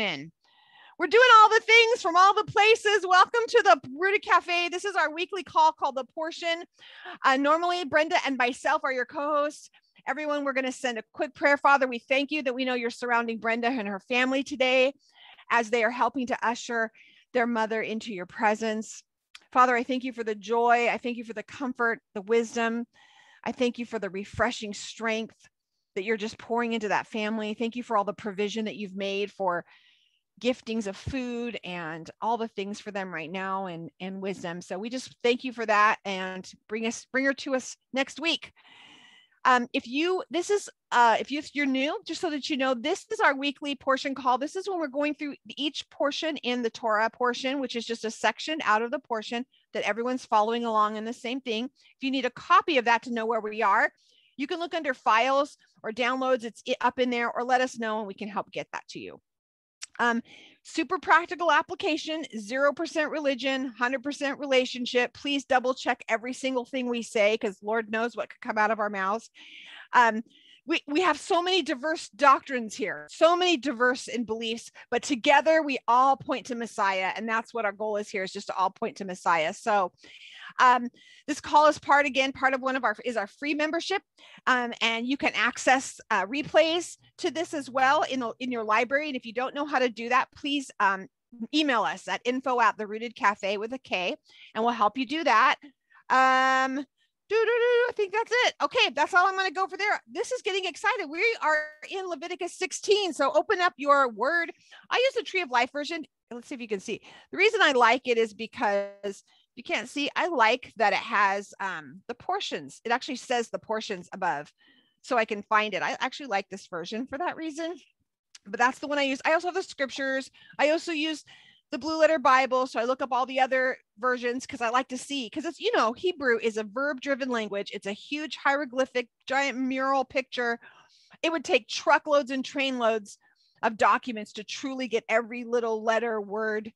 in. We're doing all the things from all the places. Welcome to the Rooted Kafe. This is our weekly call called The Portion. Uh, normally, Brenda and myself are your co hosts. Everyone, we're going to send a quick prayer. Father, we thank you that we know you're surrounding Brenda and her family today as they are helping to usher their mother into your presence. Father, I thank you for the joy. I thank you for the comfort, the wisdom. I thank you for the refreshing strength that you're just pouring into that family. Thank you for all the provision that you've made for giftings of food and all the things for them right now and and wisdom. So we just thank you for that and bring us bring her to us next week. Um, if you this is uh, if you, you're new just so that you know this is our weekly portion call. This is when we're going through each portion in the torah portion which is just a section out of the portion that everyone's following along in the same thing. If you need a copy of that to know where we are you can look under files or downloads. It's up in there or let us know and we can help get that to you um, super practical application, 0% religion, 100% relationship. Please double check every single thing we say because Lord knows what could come out of our mouths. Um, we, we have so many diverse doctrines here, so many diverse in beliefs, but together we all point to Messiah. And that's what our goal is here is just to all point to Messiah. So um, this call is part again, part of one of our is our free membership. Um, and you can access uh, replays to this as well in, the, in your library. And if you don't know how to do that, please um, email us at info at the rooted cafe with a K and we'll help you do that. Um, I think that's it. Okay, that's all I'm going to go for there. This is getting excited. We are in Leviticus 16. So open up your word. I use the Tree of Life version. Let's see if you can see. The reason I like it is because you can't see, I like that it has um, the portions. It actually says the portions above so I can find it. I actually like this version for that reason, but that's the one I use. I also have the scriptures. I also use the blue letter Bible. So I look up all the other versions because I like to see, because it's, you know, Hebrew is a verb driven language. It's a huge hieroglyphic, giant mural picture. It would take truckloads and trainloads of documents to truly get every little letter, word,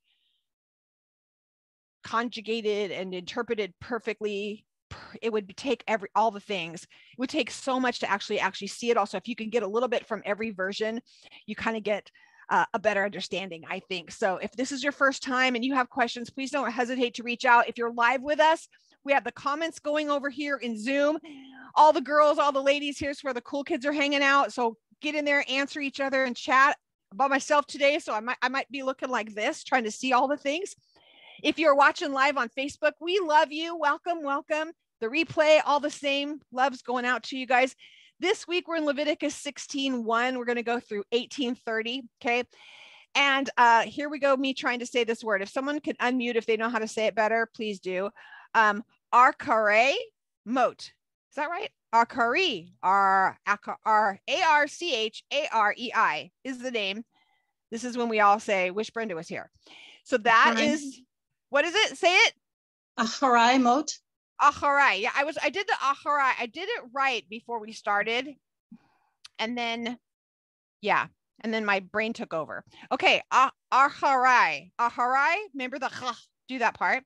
conjugated and interpreted perfectly it would take every all the things it would take so much to actually actually see it also if you can get a little bit from every version you kind of get uh, a better understanding i think so if this is your first time and you have questions please don't hesitate to reach out if you're live with us we have the comments going over here in zoom all the girls all the ladies here's where the cool kids are hanging out so get in there answer each other and chat about myself today so i might i might be looking like this trying to see all the things if you're watching live on Facebook, we love you. Welcome, welcome. The replay, all the same. Love's going out to you guys. This week we're in Leviticus 16 1. We're going to go through 1830. Okay. And uh, here we go, me trying to say this word. If someone can unmute if they know how to say it better, please do. Um, Arkare Moat. Is that right? Arkari, R A R C H A R E I is the name. This is when we all say, Wish Brenda was here. So that is what is it? Say it. Acharei moat. Acharei. Yeah, I was. I did the acharei. I did it right before we started, and then, yeah, and then my brain took over. Okay, acharei. Acharei. Remember the do that part.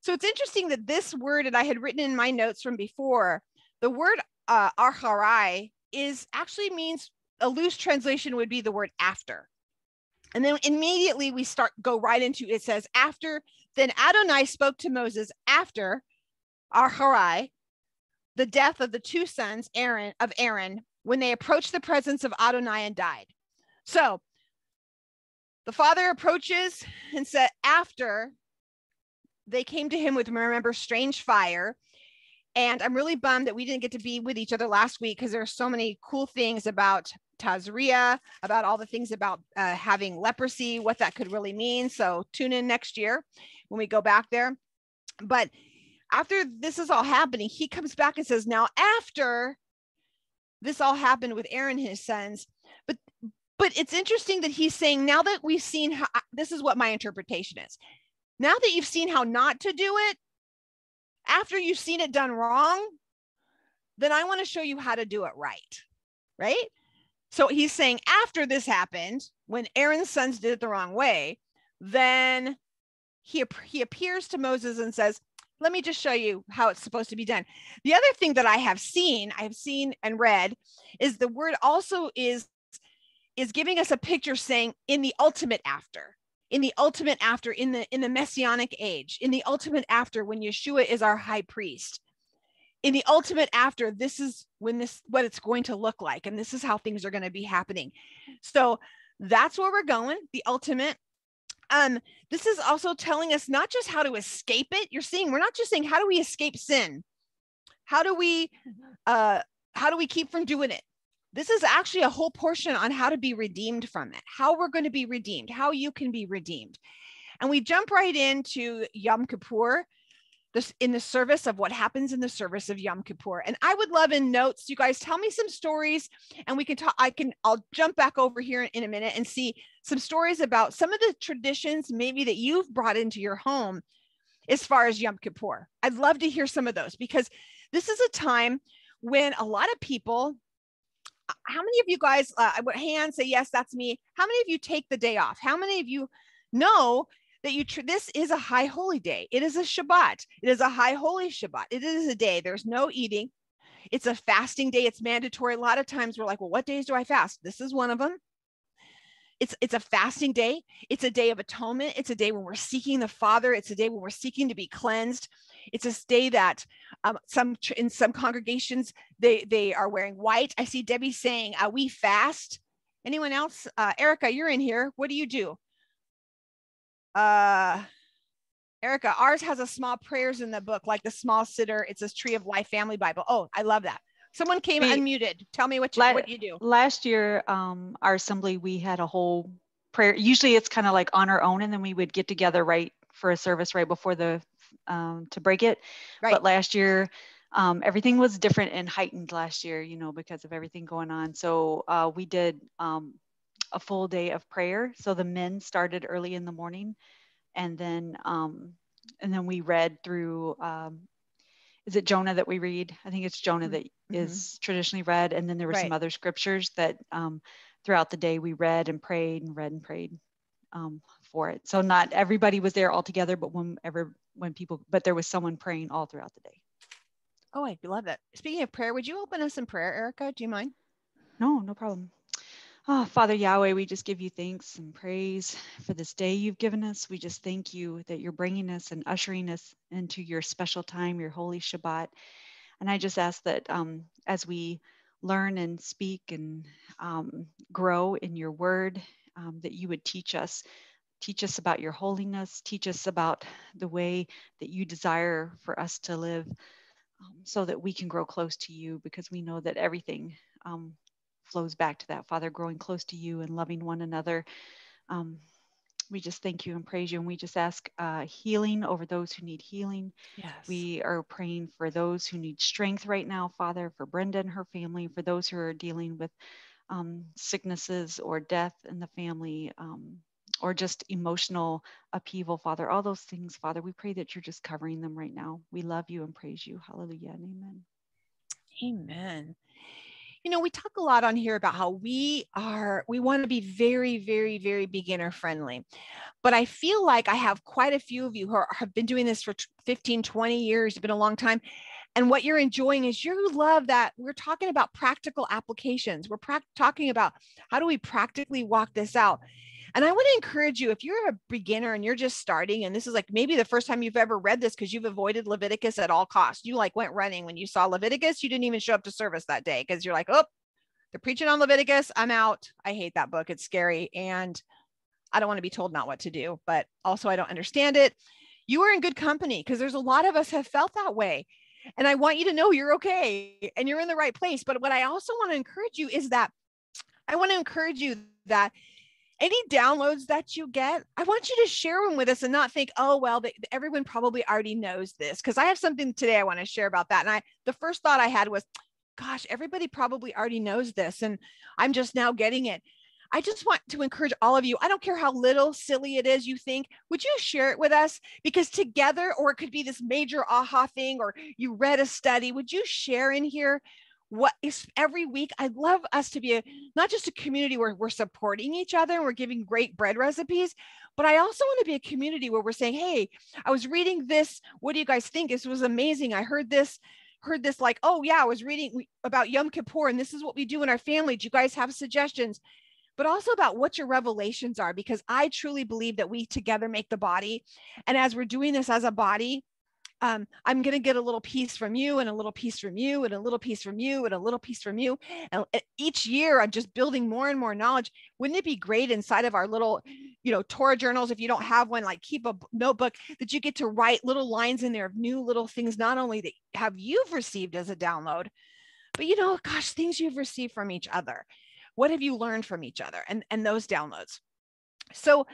So it's interesting that this word that I had written in my notes from before, the word uh, acharei is actually means a loose translation would be the word after. And then immediately we start go right into it says after then Adonai spoke to Moses after Arharai, the death of the two sons Aaron of Aaron when they approached the presence of Adonai and died. So the father approaches and said after they came to him with remember strange fire and I'm really bummed that we didn't get to be with each other last week because there are so many cool things about Tazria, about all the things about uh, having leprosy, what that could really mean. So tune in next year when we go back there. But after this is all happening, he comes back and says, Now, after this all happened with Aaron his sons, but but it's interesting that he's saying now that we've seen how this is what my interpretation is. Now that you've seen how not to do it, after you've seen it done wrong, then I want to show you how to do it right. Right. So he's saying after this happened, when Aaron's sons did it the wrong way, then he, he appears to Moses and says, let me just show you how it's supposed to be done. The other thing that I have seen, I have seen and read is the word also is is giving us a picture saying in the ultimate after in the ultimate after in the in the messianic age in the ultimate after when yeshua is our high priest in the ultimate after this is when this what it's going to look like and this is how things are going to be happening so that's where we're going the ultimate um this is also telling us not just how to escape it you're seeing we're not just saying how do we escape sin how do we uh how do we keep from doing it this is actually a whole portion on how to be redeemed from it how we're going to be redeemed how you can be redeemed and we jump right into yom kippur this in the service of what happens in the service of Yom Kippur. And I would love in notes, you guys tell me some stories and we can talk. I can, I'll jump back over here in a minute and see some stories about some of the traditions maybe that you've brought into your home as far as Yom Kippur. I'd love to hear some of those because this is a time when a lot of people, how many of you guys, I uh, hand say, yes, that's me. How many of you take the day off? How many of you know that you tr- this is a high holy day. It is a Shabbat. It is a high holy Shabbat. It is a day. There's no eating. It's a fasting day. It's mandatory. A lot of times we're like, well, what days do I fast? This is one of them. It's it's a fasting day. It's a day of atonement. It's a day when we're seeking the Father. It's a day when we're seeking to be cleansed. It's a day that um, some in some congregations they they are wearing white. I see Debbie saying, uh, "We fast." Anyone else? Uh, Erica, you're in here. What do you do? uh Erica, ours has a small prayers in the book, like the small siddur. It's a tree of life family Bible. Oh, I love that. Someone came we, unmuted. Tell me what you, la- what you do. Last year, um, our assembly, we had a whole prayer. Usually it's kind of like on our own, and then we would get together right for a service right before the um, to break it. Right. But last year, um, everything was different and heightened last year, you know, because of everything going on. So uh, we did um, a full day of prayer. So the men started early in the morning, and then um, and then we read through. Um, is it Jonah that we read? I think it's Jonah that mm-hmm. is traditionally read, and then there were right. some other scriptures that um, throughout the day we read and prayed and read and prayed um, for it. So not everybody was there all together, but whenever when people, but there was someone praying all throughout the day. Oh, I love that. Speaking of prayer, would you open us in prayer, Erica? Do you mind? No, no problem. Oh, Father Yahweh, we just give you thanks and praise for this day you've given us. We just thank you that you're bringing us and ushering us into your special time, your holy Shabbat. And I just ask that um, as we learn and speak and um, grow in your word, um, that you would teach us. Teach us about your holiness. Teach us about the way that you desire for us to live um, so that we can grow close to you because we know that everything um, flows back to that, Father, growing close to you and loving one another. Um, we just thank you and praise you. And we just ask uh, healing over those who need healing. Yes. We are praying for those who need strength right now, Father, for Brenda and her family, for those who are dealing with um, sicknesses or death in the family. Um, or just emotional upheaval, Father, all those things, Father, we pray that you're just covering them right now. We love you and praise you. Hallelujah and amen. Amen you know, we talk a lot on here about how we are, we want to be very, very, very beginner friendly. But I feel like I have quite a few of you who are, have been doing this for 15, 20 years, it's been a long time. And what you're enjoying is you love that we're talking about practical applications. We're pra- talking about how do we practically walk this out. And I want to encourage you if you're a beginner and you're just starting, and this is like maybe the first time you've ever read this because you've avoided Leviticus at all costs. You like went running when you saw Leviticus, you didn't even show up to service that day because you're like, oh, they're preaching on Leviticus. I'm out. I hate that book. It's scary. And I don't want to be told not what to do, but also I don't understand it. You are in good company because there's a lot of us have felt that way. And I want you to know you're okay and you're in the right place. But what I also want to encourage you is that I want to encourage you that any downloads that you get, I want you to share them with us and not think, oh, well, everyone probably already knows this. Because I have something today I want to share about that. And I, the first thought I had was, gosh, everybody probably already knows this. And I'm just now getting it. I just want to encourage all of you. I don't care how little silly it is you think, would you share it with us? Because together, or it could be this major aha thing, or you read a study, would you share in here what is every week i'd love us to be a not just a community where we're supporting each other and we're giving great bread recipes but i also want to be a community where we're saying hey i was reading this what do you guys think? This was amazing. I heard this heard this like oh yeah i was reading about yom kippur and this is what we do in our family. Do you guys have suggestions? But also about what your revelations are, because I truly believe that we together make the body. And as we're doing this as a body, um, I'm going to get a little piece from you and a little piece from you and a little piece from you and a little piece from you. And each year I'm just building more and more knowledge. Wouldn't it be great inside of our little, you know, Torah journals, if you don't have one, like keep a notebook that you get to write little lines in there of new little things, not only that have you've received as a download, but you know, gosh, things you've received from each other. What have you learned from each other and, and those downloads? So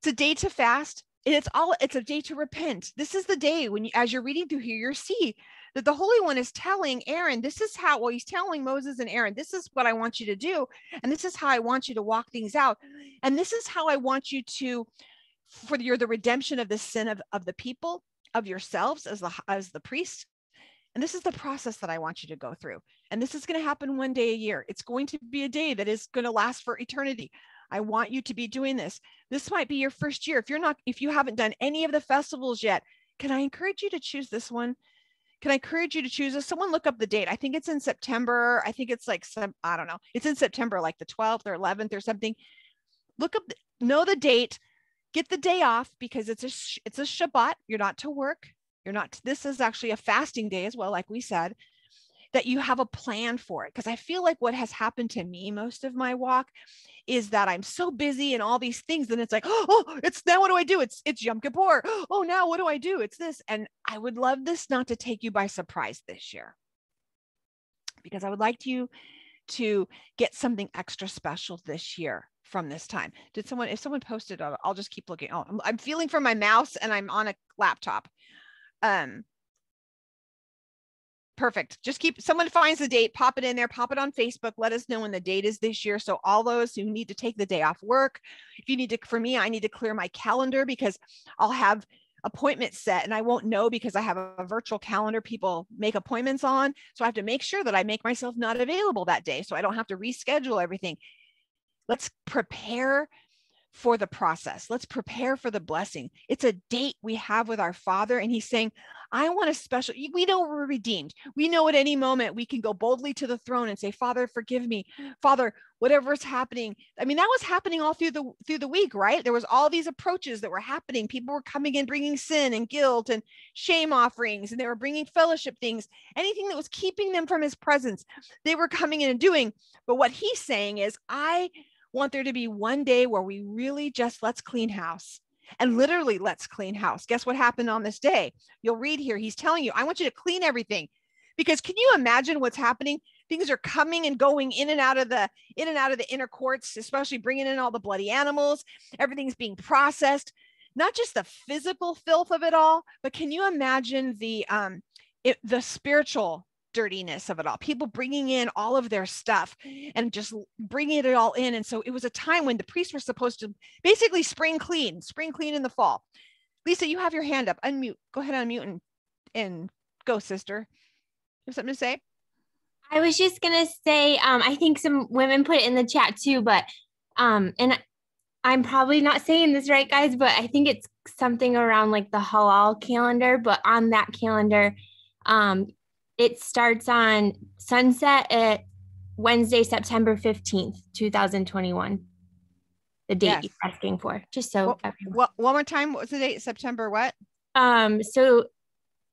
it's a day to fast it's all it's a day to repent. This is the day when you as you're reading through here you see that the holy one is telling aaron this is how well he's telling moses and aaron this is what i want you to do and this is how i want you to walk things out and this is how i want you to for your the redemption of the sin of, of the people of yourselves as the as the priest and this is the process that i want you to go through and this is going to happen one day a year. It's going to be a day that is going to last for eternity I want you to be doing this. This might be your first year. If you're not, if you haven't done any of the festivals yet, can I encourage you to choose this one? Can I encourage you to choose this? Someone look up the date. I think it's in September. I think it's like some, I don't know. It's in September, like the 12th or 11th or something. Look up, know the date, get the day off because it's a, it's a Shabbat. You're not to work. You're not, this is actually a fasting day as well, like we said that you have a plan for it. Because I feel like what has happened to me most of my walk is that I'm so busy and all these things. And it's like, oh, it's now what do I do? It's it's Yom Kippur. Oh, now what do I do? It's this. And I would love this not to take you by surprise this year. Because I would like you to get something extra special this year from this time. Did someone, if someone posted, I'll just keep looking. Oh, I'm, I'm feeling for my mouse and I'm on a laptop. Um, perfect. Just keep someone finds the date, pop it in there, pop it on Facebook. Let us know when the date is this year. So all those who need to take the day off work, if you need to, for me, I need to clear my calendar because I'll have appointments set and I won't know because I have a virtual calendar people make appointments on. So I have to make sure that I make myself not available that day so I don't have to reschedule everything. Let's prepare for the process. Let's prepare for the blessing. It's a date we have with our Father, and He's saying, I want a special. We know we're redeemed. We know at any moment we can go boldly to the throne and say, Father, forgive me. Father, whatever's happening. I mean, that was happening all through the through the week, right? There was all these approaches that were happening. People were coming in bringing sin and guilt and shame offerings, and they were bringing fellowship things, anything that was keeping them from His presence. They were coming in and doing. But what He's saying is, I want there to be one day where we really just let's clean house and literally let's clean house. Guess what happened on this day? You'll read here. He's telling you, I want you to clean everything. Because can you imagine what's happening? Things are coming and going in and out of the in and out of the inner courts, especially bringing in all the bloody animals. Everything's being processed. Not just the physical filth of it all, but can you imagine the um it, the spiritual dirtiness of it all people bringing in all of their stuff and just bringing it all in and so it was a time when the priests were supposed to basically spring clean spring clean in the fall. Lisa you have your hand up unmute go ahead unmute and and go sister. You have something to say? I was just gonna say um, i think some women put it in the chat too but um and i'm probably not saying this right guys but i think it's something around like the halal calendar but on that calendar um it starts on sunset at Wednesday, September 15th, 2021. The date yes. you're asking for, just so well, well, one more time. What's the date? September what? Um, so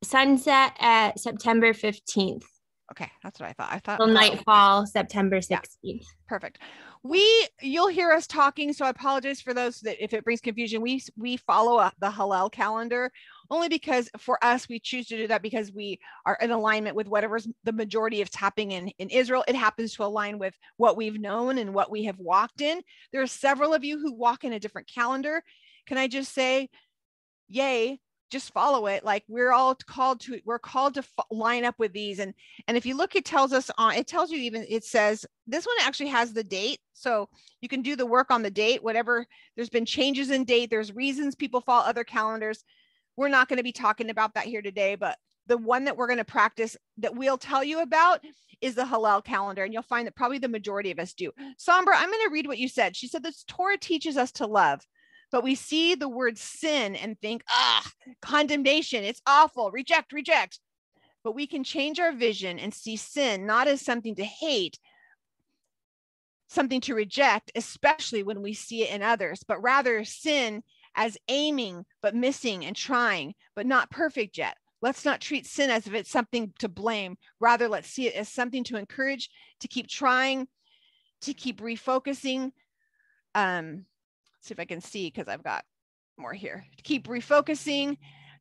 sunset at September 15th. Okay, that's what I thought. I thought Till nightfall, September 16th. Yeah. Perfect we you'll hear us talking so i apologize for those that if it brings confusion we we follow up the hallel calendar only because for us we choose to do that because we are in alignment with whatever's the majority of tapping in in israel. It happens to align with what we've known and what we have walked in. There are several of you who walk in a different calendar. Can i just say yay just follow it. Like we're all called to we're called to f- line up with these. And and if you look it tells us on it tells you even it says this one actually has the date. So you can do the work on the date whatever there's been changes in date there's reasons people follow other calendars we're not going to be talking about that here today but the one that we're going to practice that we'll tell you about is the Hallel calendar. And you'll find that probably the majority of us do. Sombra, I'm going to read what you said. She said this Torah teaches us to love but we see the word sin and think, ah, condemnation, it's awful, reject, reject. But we can change our vision and see sin not as something to hate, something to reject, especially when we see it in others, but rather sin as aiming, but missing and trying, but not perfect yet. Let's not treat sin as if it's something to blame. Rather, let's see it as something to encourage, to keep trying, to keep refocusing. Um, see if I can see because I've got more here. To keep refocusing,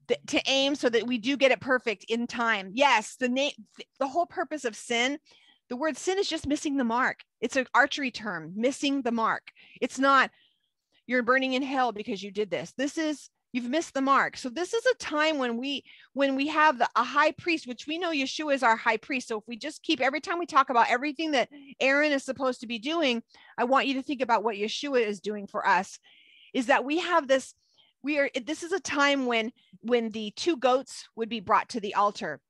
th- to aim so that we do get it perfect in time. Yes, the name, the whole purpose of sin the word sin is just missing the mark. It's an archery term, missing the mark. It's not you're burning in hell because you did this. This is you've missed the mark. So this is a time when we when we have the a high priest, which we know Yeshua is our high priest. So if we just keep every time we talk about everything that Aaron is supposed to be doing, I want you to think about what Yeshua is doing for us. Is that we have this we are this is a time when when the two goats would be brought to the altar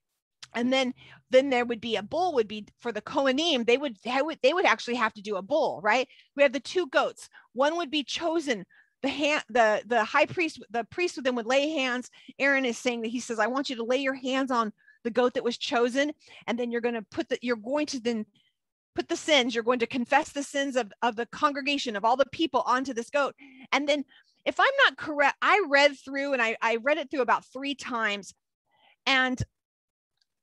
and then then there would be a bull would be for the kohanim they would they would they would actually have to do a bull right? We have the two goats. One would be chosen the hand the the high priest the priest with them would lay hands. Aaron is saying that he says i want you to lay your hands on the goat that was chosen and then you're going to put the you're going to then put the sins you're going to confess the sins of of the congregation of all the people onto this goat. And then if i'm not correct i read through and i i read it through about three times and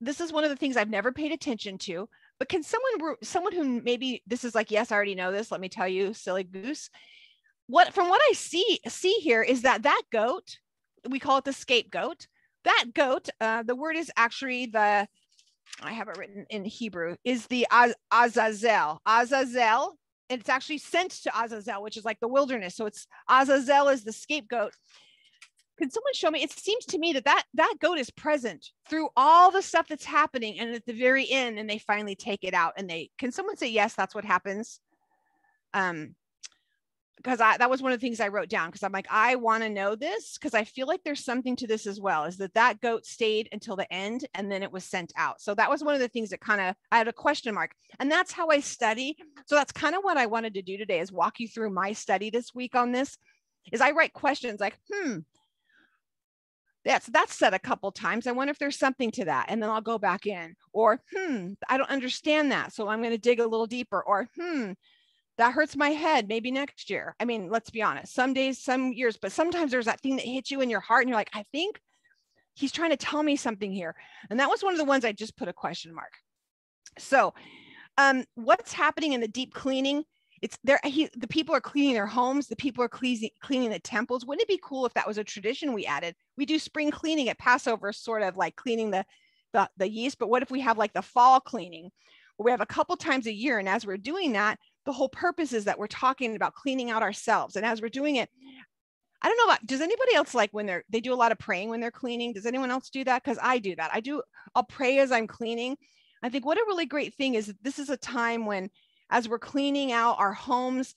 this is one of the things I've never paid attention to. But can someone, someone who maybe this is like, yes, I already know this. Let me tell you, silly goose. What from what I see see here is that that goat, we call it the scapegoat. That goat, uh, the word is actually the, I have it written in Hebrew, is the Az- Azazel. Azazel, and it's actually sent to Azazel, which is like the wilderness. So it's Azazel is the scapegoat can someone show me? It seems to me that that that goat is present through all the stuff that's happening and at the very end and they finally take it out and they can someone say yes that's what happens? Um because I that was one of the things I wrote down because I'm like I want to know this because I feel like there's something to this as well is that that goat stayed until the end and then it was sent out. So that was one of the things that kind of I had a question mark and that's how I study. So that's kind of what I wanted to do today is walk you through my study this week on this is I write questions like hmm that's that's said a couple times. I wonder if there's something to that. And then I'll go back in. Or, hmm, I don't understand that. So I'm going to dig a little deeper. Or, hmm, that hurts my head. Maybe next year. I mean, let's be honest. Some days, some years, but sometimes there's that thing that hits you in your heart and you're like, I think he's trying to tell me something here. And that was one of the ones I just put a question mark. So, um, what's happening in the deep cleaning it's there eh, he, the people are cleaning their homes the people are cleaning cleaning the temples wouldn't it be cool if that was a tradition we added we do spring cleaning at passover sort of like cleaning the the, the yeast but what if we have like the fall cleaning where we have a couple times a year and as we're doing that the whole purpose is that we're talking about cleaning out ourselves and as we're doing it I don't know about does anybody else like when they're they do a lot of praying when they're cleaning? Does anyone else do that? Because I do that. I do, I'll pray as I'm cleaning. I think what a really great thing is this is a time when as we're cleaning out our homes,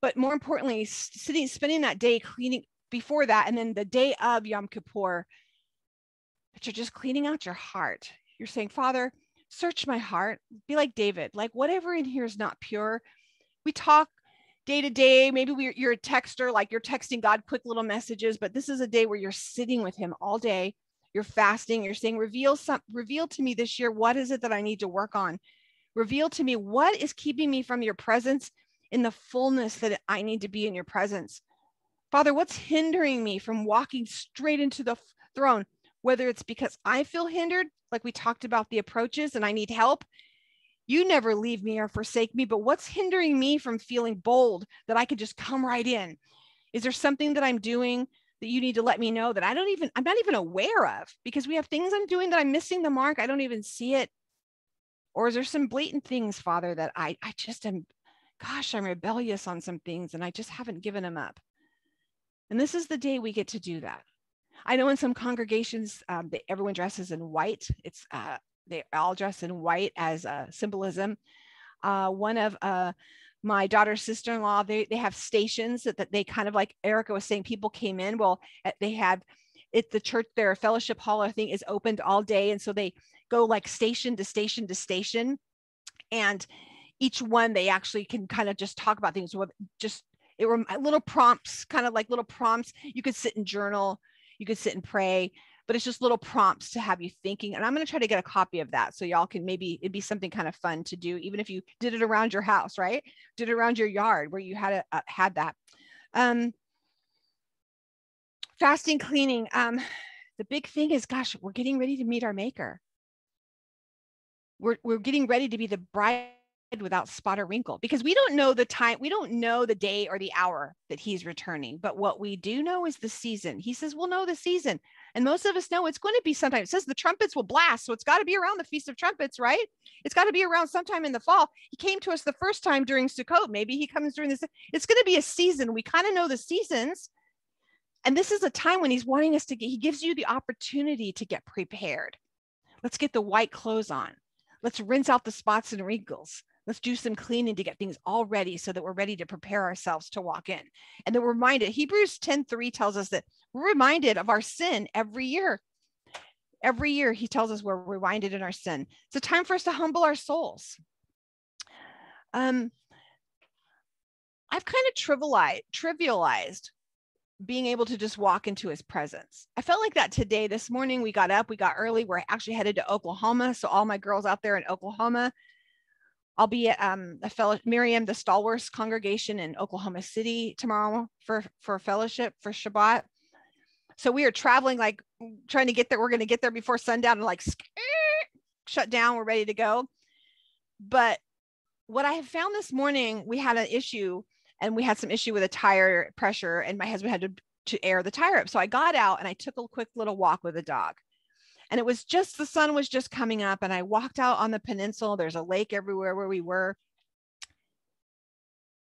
but more importantly, sitting, spending that day cleaning before that, and then the day of Yom Kippur, that you're just cleaning out your heart. You're saying, Father, search my heart. Be like David, like whatever in here is not pure. We talk day to day. Maybe we, you're a texter, like you're texting God quick little messages, but this is a day where you're sitting with Him all day. You're fasting. You're saying, reveal some, reveal to me this year. What is it that I need to work on? Reveal to me what is keeping me from your presence in the fullness that I need to be in your presence. Father, what's hindering me from walking straight into the throne? Whether it's because I feel hindered, like we talked about the approaches, and I need help. You never leave me or forsake me, but what's hindering me from feeling bold that I could just come right in? Is there something that I'm doing that you need to let me know that I don't even, I'm not even aware of because we have things I'm doing that I'm missing the mark. I don't even see it. Or is there some blatant things, Father, that I, I just am, gosh, I'm rebellious on some things and I just haven't given them up? And this is the day we get to do that. I know in some congregations, um, they, everyone dresses in white. It's uh, they all dress in white as a symbolism. Uh, one of uh, my daughter's sister-in-law, they, they have stations that, that they kind of like Erica was saying, people came in. Well, they had it, the church, their fellowship hall, I think, is opened all day. And so they go like station to station to station. And each one they actually can kind of just talk about things with just it were little prompts, kind of like little prompts. You could sit and journal, you could sit and pray. but it's just little prompts to have you thinking. And I'm going to try to get a copy of that so y'all can maybe it'd be something kind of fun to do, even if you did it around your house, right? Did it around your yard where you had a, uh, had that. Um, fasting, cleaning. Um, the big thing is, gosh, we're getting ready to meet our Maker. We're we're getting ready to be the bride without spot or wrinkle because we don't know the time we don't know the day or the hour that he's returning but what we do know is the season he says we'll know the season and most of us know it's going to be sometime. It says the trumpets will blast. So it's got to be around the Feast of Trumpets, right? It's got to be around sometime in the fall. He came to us the first time during Sukkot. Maybe he comes during this. It's going to be a season. We kind of know the seasons. And this is a time when he's wanting us to get, he gives you the opportunity to get prepared. Let's get the white clothes on. Let's rinse out the spots and wrinkles. Let's do some cleaning to get things all ready so that we're ready to prepare ourselves to walk in. And then we're reminded, Hebrews 10 3 tells us that we're reminded of our sin every year. Every year, he tells us we're reminded in our sin. It's a time for us to humble our souls. Um, I've kind of trivialized, trivialized being able to just walk into his presence. I felt like that today. This morning, we got up, we got early. We're actually headed to Oklahoma. So, all my girls out there in Oklahoma, I'll be at um, a fellow Miriam, the Stalwarts congregation in Oklahoma City tomorrow for, for fellowship for Shabbat. So we are traveling, like trying to get there. We're going to get there before sundown and like shut down. We're ready to go. But what I have found this morning, we had an issue and we had some issue with a tire pressure, and my husband had to, to air the tire up. So I got out and I took a quick little walk with the dog. And it was just the sun was just coming up, and I walked out on the peninsula. There's a lake everywhere where we were.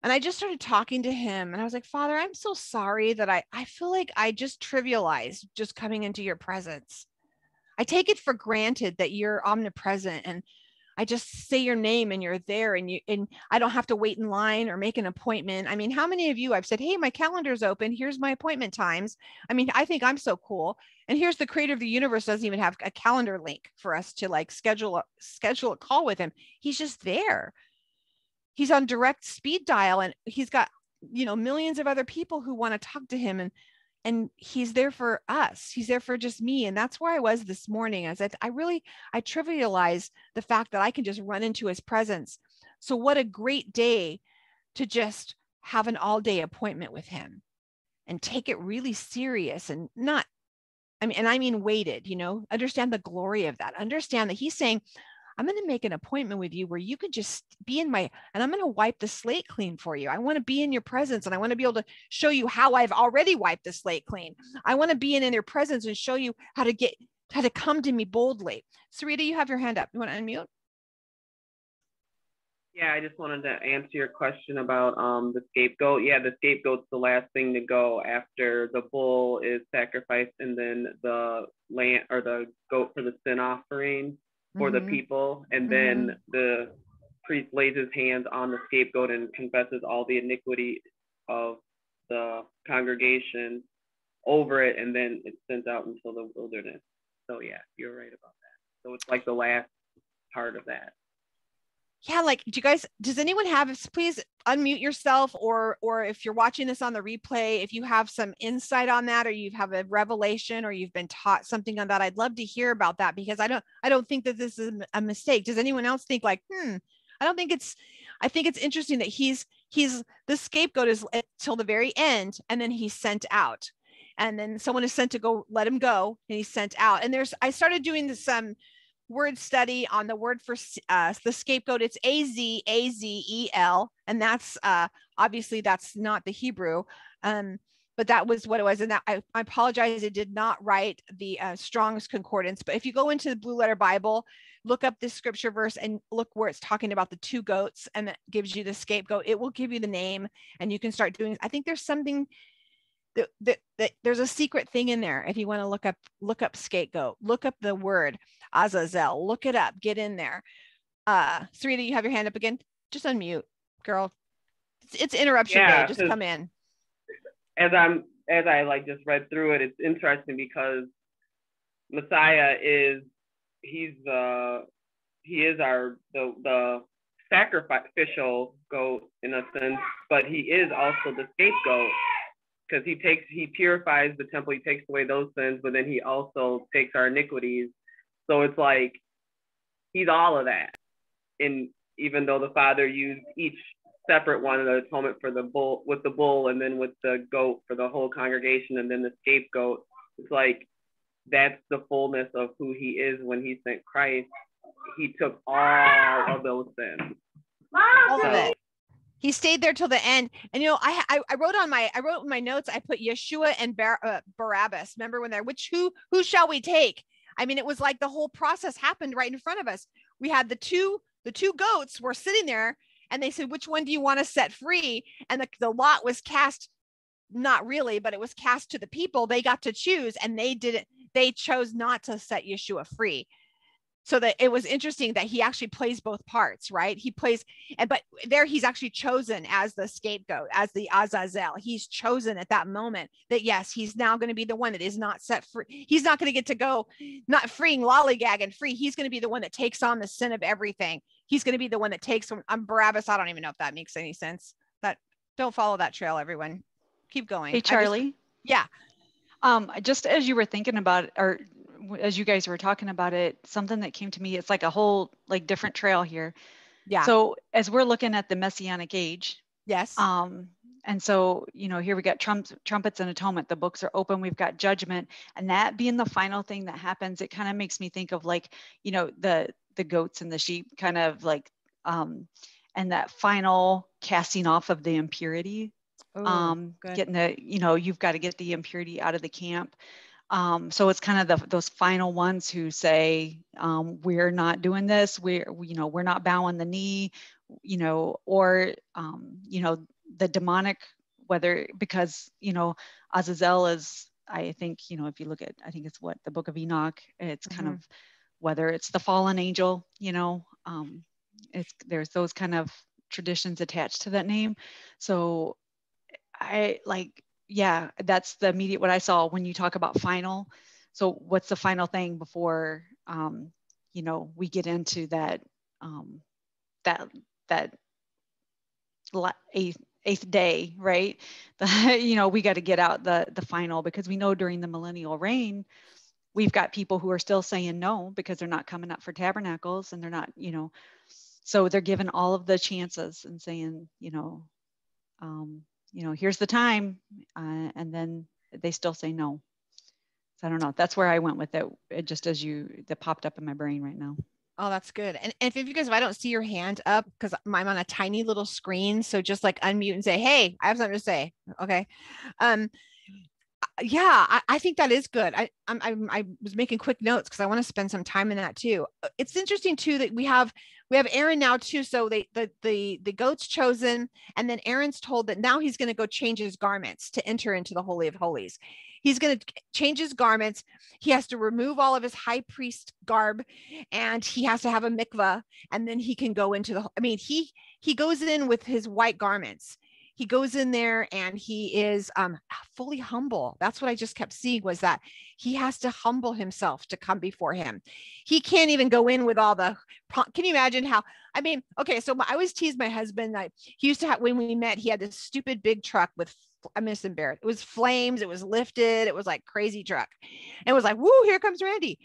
And I just started talking to him and I was like, Father, I'm so sorry that I, I feel like I just trivialized just coming into your presence. I take it for granted that you're omnipresent and I just say your name and you're there and you and I don't have to wait in line or make an appointment. I mean, how many of you I've said, "Hey, my calendar's open. Here's my appointment times." I mean, I think I'm so cool. And here's the creator of the universe doesn't even have a calendar link for us to like schedule a, schedule a call with him. He's just there he's on direct speed dial and he's got you know millions of other people who want to talk to him and and he's there for us he's there for just me and that's where i was this morning as i, I really i trivialize the fact that i can just run into his presence. So what a great day to just have an all day appointment with him and take it really serious and not i mean and i mean weighted you know understand the glory of that understand that he's saying I'm going to make an appointment with you where you can just be in my, and I'm going to wipe the slate clean for you. I want to be in your presence and I want to be able to show you how I've already wiped the slate clean. I want to be in, in your presence and show you how to get, how to come to me boldly. Sarita, you have your hand up. You want to unmute? Yeah, I just wanted to answer your question about um, the scapegoat. Yeah, the scapegoat's the last thing to go after the bull is sacrificed, and then the lamb or the goat for the sin offering for mm-hmm. the people. And then mm-hmm. the priest lays his hands on the scapegoat and confesses all the iniquity of the congregation over it. And then it's sent out into the wilderness. So, yeah, you're right about that. So it's like the last part of that yeah like do you guys does anyone have please unmute yourself or or if you're watching this on the replay if you have some insight on that or you have a revelation or you've been taught something on that i'd love to hear about that because i don't i don't think that this is a mistake. Does anyone else think like hmm i don't think it's i think it's interesting that he's he's the scapegoat is till the very end and then he's sent out. And then someone is sent to go let him go and he's sent out. And there's i started doing this um word study on the word for uh, the scapegoat. It's A Z A Z E L, and that's uh, obviously that's not the Hebrew, um, but that was what it was. And that, I, I apologize, it did not write the uh, Strong's Concordance. But if you go into the Blue Letter Bible, look up this scripture verse and look where it's talking about the two goats, and it gives you the scapegoat. It will give you the name, and you can start doing. I think there's something that, that, there's a secret thing in there if you want to look up look up scapegoat look up the word azazel look it up get in there. Uh sarita you have your hand up again? Just unmute girl. It's, it's interruption yeah, day just come in. as i'm as i like just read through it it's interesting because messiah is he's uh he is our the the sacrificial goat in a sense but he is also the scapegoat because he takes he purifies the temple, he takes away those sins, but then he also takes our iniquities. So it's like he's all of that. And even though the Father used each separate one of the atonement for the bull with the bull and then with the goat for the whole congregation and then the scapegoat, it's like that's the fullness of who he is when he sent Christ. He took all of those sins. All of it. He stayed there till the end. And you know, I, I I wrote on my I wrote my notes. I put Yeshua and Bar, uh, Barabbas. Remember when they're which who who shall we take? I mean, it was like the whole process happened right in front of us. We had the two the two goats were sitting there, and they said, "Which one do you want to set free?" And the the lot was cast. Not really, but it was cast to the people. They got to choose, and they didn't. They chose not to set Yeshua free so that it was interesting that he actually plays both parts right? He plays and but there he's actually chosen as the scapegoat as the azazel. He's chosen at that moment that yes he's now going to be the one that is not set free. He's not going to get to go not freeing lollygag and free. He's going to be the one that takes on the sin of everything. He's going to be the one that takes i'm um, barabbas i don't even know if that makes any sense. That don't follow that trail everyone. Keep going. Hey charlie just, yeah. Um, just as you were thinking about or as you guys were talking about it, something that came to me, it's like a whole like different trail here. Yeah. So as we're looking at the messianic age, yes. Um, and so, you know, here we got trumps, trumpets and atonement. The books are open. We've got judgment, and that being the final thing that happens, it kind of makes me think of like, you know, the the goats and the sheep, kind of like, um, and that final casting off of the impurity. Ooh, um, good. getting the, you know, you've got to get the impurity out of the camp. Um, so it's kind of the, those final ones who say, um, we're not doing this. We're, you know, we're not bowing the knee, you know, or, um, you know, the demonic, whether, because, you know, Azazel is, I think, you know, if you look at, I think it's what the book of Enoch, it's mm-hmm. kind of, whether it's the fallen angel, you know, um, it's, there's those kind of traditions attached to that name. So I like, yeah, that's the immediate what I saw when you talk about final. So what's the final thing before um, you know we get into that um, that that eighth eighth day, right? The, you know we got to get out the the final because we know during the millennial reign we've got people who are still saying no because they're not coming up for tabernacles and they're not you know so they're given all of the chances and saying you know um, you know, here's the time. Uh, and then they still say no. So I don't know. That's where I went with it. it just as you, that popped up in my brain right now. Oh, that's good. And, if you guys, if I don't see your hand up, because I'm on a tiny little screen, so just like unmute and say, "Hey, I have something to say." Okay. Um, yeah, I, I think that is good. I, I'm I was making quick notes because I want to spend some time in that too. Uh, it's interesting too that we have we have Aaron now too. So they the the the goat's chosen, and then Aaron's told that now he's going to go change his garments to enter into the holy of holies. He's going to change his garments. He has to remove all of his high priest garb, and he has to have a mikvah, and then he can go into the. I mean, he he goes in with his white garments he goes in there and he is um, fully humble. That's what I just kept seeing was that he has to humble himself to come before him. He can't even go in with all the. Can you imagine how? I mean, okay, so I always tease my husband. I he used to have when we met, he had this stupid big truck with I'm just embarrassed. It was flames. It was lifted. It was like crazy truck. And it was like, woo, here comes Randy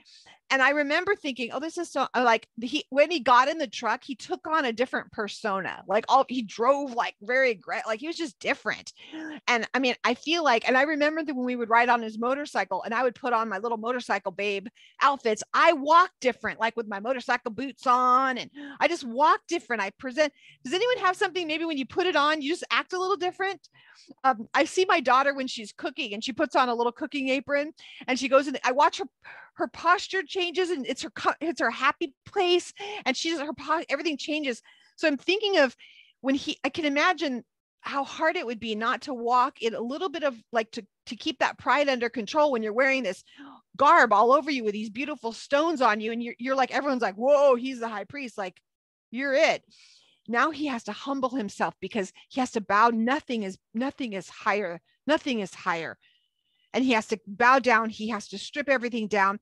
and I remember thinking, oh, this is so uh, like he when he got in the truck, he took on a different persona. Like all he drove like very great, like he was just different. And I mean, I feel like, and I remember that when we would ride on his motorcycle and I would put on my little motorcycle babe outfits, I walk different, like with my motorcycle boots on, and I just walk different. I present. Does anyone have something maybe when you put it on, you just act a little different? Um, I see my daughter when she's cooking and she puts on a little cooking apron and she goes in. I watch her her posture changes and it's her it's her happy place and she's her everything changes. So i'm thinking of when he i can imagine how hard it would be not to walk in a little bit of like to to keep that pride under control when you're wearing this garb all over you with these beautiful stones on you and you're, you're like everyone's like whoa he's the high priest. Like you're it. Now he has to humble himself because he has to bow. Nothing is nothing is higher nothing is higher and he has to bow down he has to strip everything down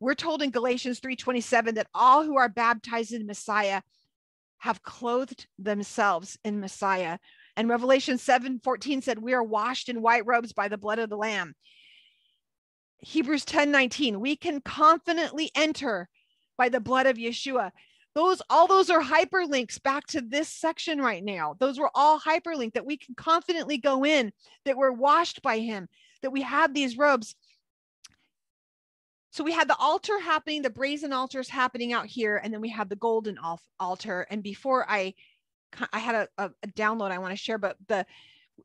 we're told in galatians 3.27 that all who are baptized in messiah have clothed themselves in messiah And Revelation 7 14 said, We are washed in white robes by the blood of the Lamb. Hebrews 10 19, we can confidently enter by the blood of Yeshua. Those, all those are hyperlinks back to this section right now. Those were all hyperlinked that we can confidently go in, that we're washed by him, that we have these robes. So we had the altar happening, the brazen altars happening out here, and then we have the golden altar. And before I, I had a, a, a download I want to share, but the,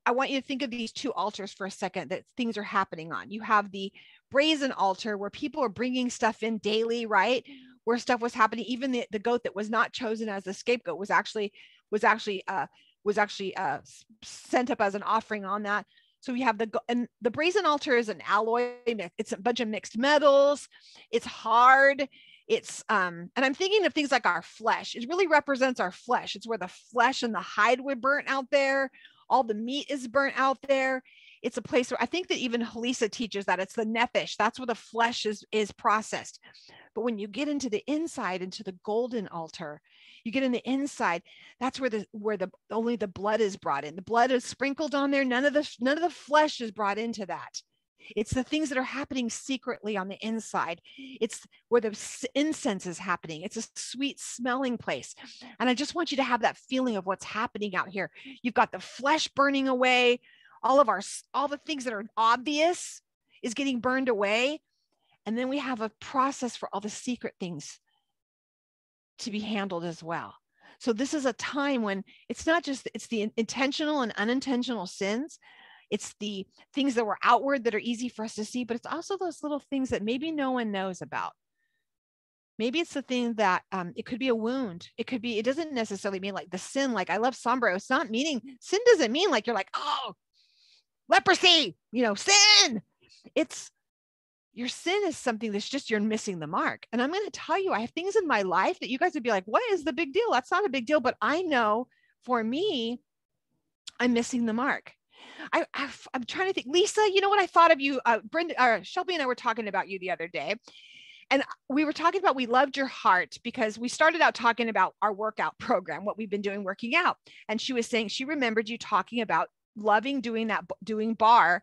I want you to think of these two altars for a second that things are happening on. You have the brazen altar where people are bringing stuff in daily, right? Where stuff was happening. Even the, the goat that was not chosen as the scapegoat was actually was actually uh, was actually uh, sent up as an offering on that. So we have the and the brazen altar is an alloy. It's a bunch of mixed metals. It's hard. It's um, and I'm thinking of things like our flesh. It really represents our flesh. It's where the flesh and the hide were burnt out there. All the meat is burnt out there. It's a place where I think that even Halisa teaches that it's the nephesh. That's where the flesh is is processed. But when you get into the inside, into the golden altar, you get in the inside that's where the where the only the blood is brought in. The blood is sprinkled on there. None of the none of the flesh is brought into that. It's the things that are happening secretly on the inside. It's where the incense is happening. It's a sweet smelling place. And i just want you to have that feeling of what's happening out here. You've got the flesh burning away. All of our all the things that are obvious is getting burned away. And then we have a process for all the secret things to be handled as well. So this is a time when it's not just it's the intentional and unintentional sins. It's the things that were outward that are easy for us to see, but it's also those little things that maybe no one knows about. Maybe it's the thing that um, it could be a wound. It could be, it doesn't necessarily mean like the sin, like I love sombro. It's not meaning sin doesn't mean like you're like, oh, leprosy, you know, sin. It's your sin is something that's just you're missing the mark. And I'm going to tell you, I have things in my life that you guys would be like, what is the big deal? That's not a big deal. But I know for me, I'm missing the mark. I, I am trying to think, Lisa. You know what I thought of you? Uh, Brenda, uh, Shelby, and I were talking about you the other day, and we were talking about we loved your heart because we started out talking about our workout program, what we've been doing working out, and she was saying she remembered you talking about loving doing that, doing barre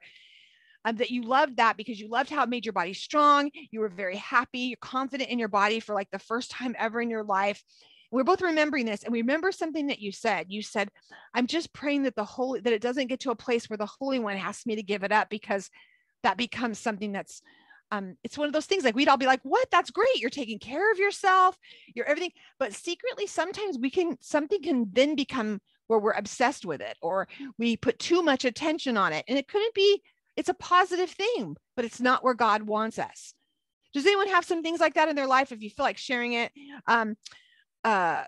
um, that you loved that because you loved how it made your body strong. You were very happy. You're confident in your body for like the first time ever in your life. We're both remembering this, and we remember something that you said. You said, "I'm just praying that the holy that it doesn't get to a place where the Holy One asks me to give it up because that becomes something that's." Um, it's one of those things like we'd all be like, what? That's great. You're taking care of yourself. You're everything. But secretly, sometimes we can, something can then become where we're obsessed with it or we put too much attention on it. And it couldn't be it's a positive thing, but it's not where God wants us. Does anyone have some things like that in their life? If you feel like sharing it, um, uh,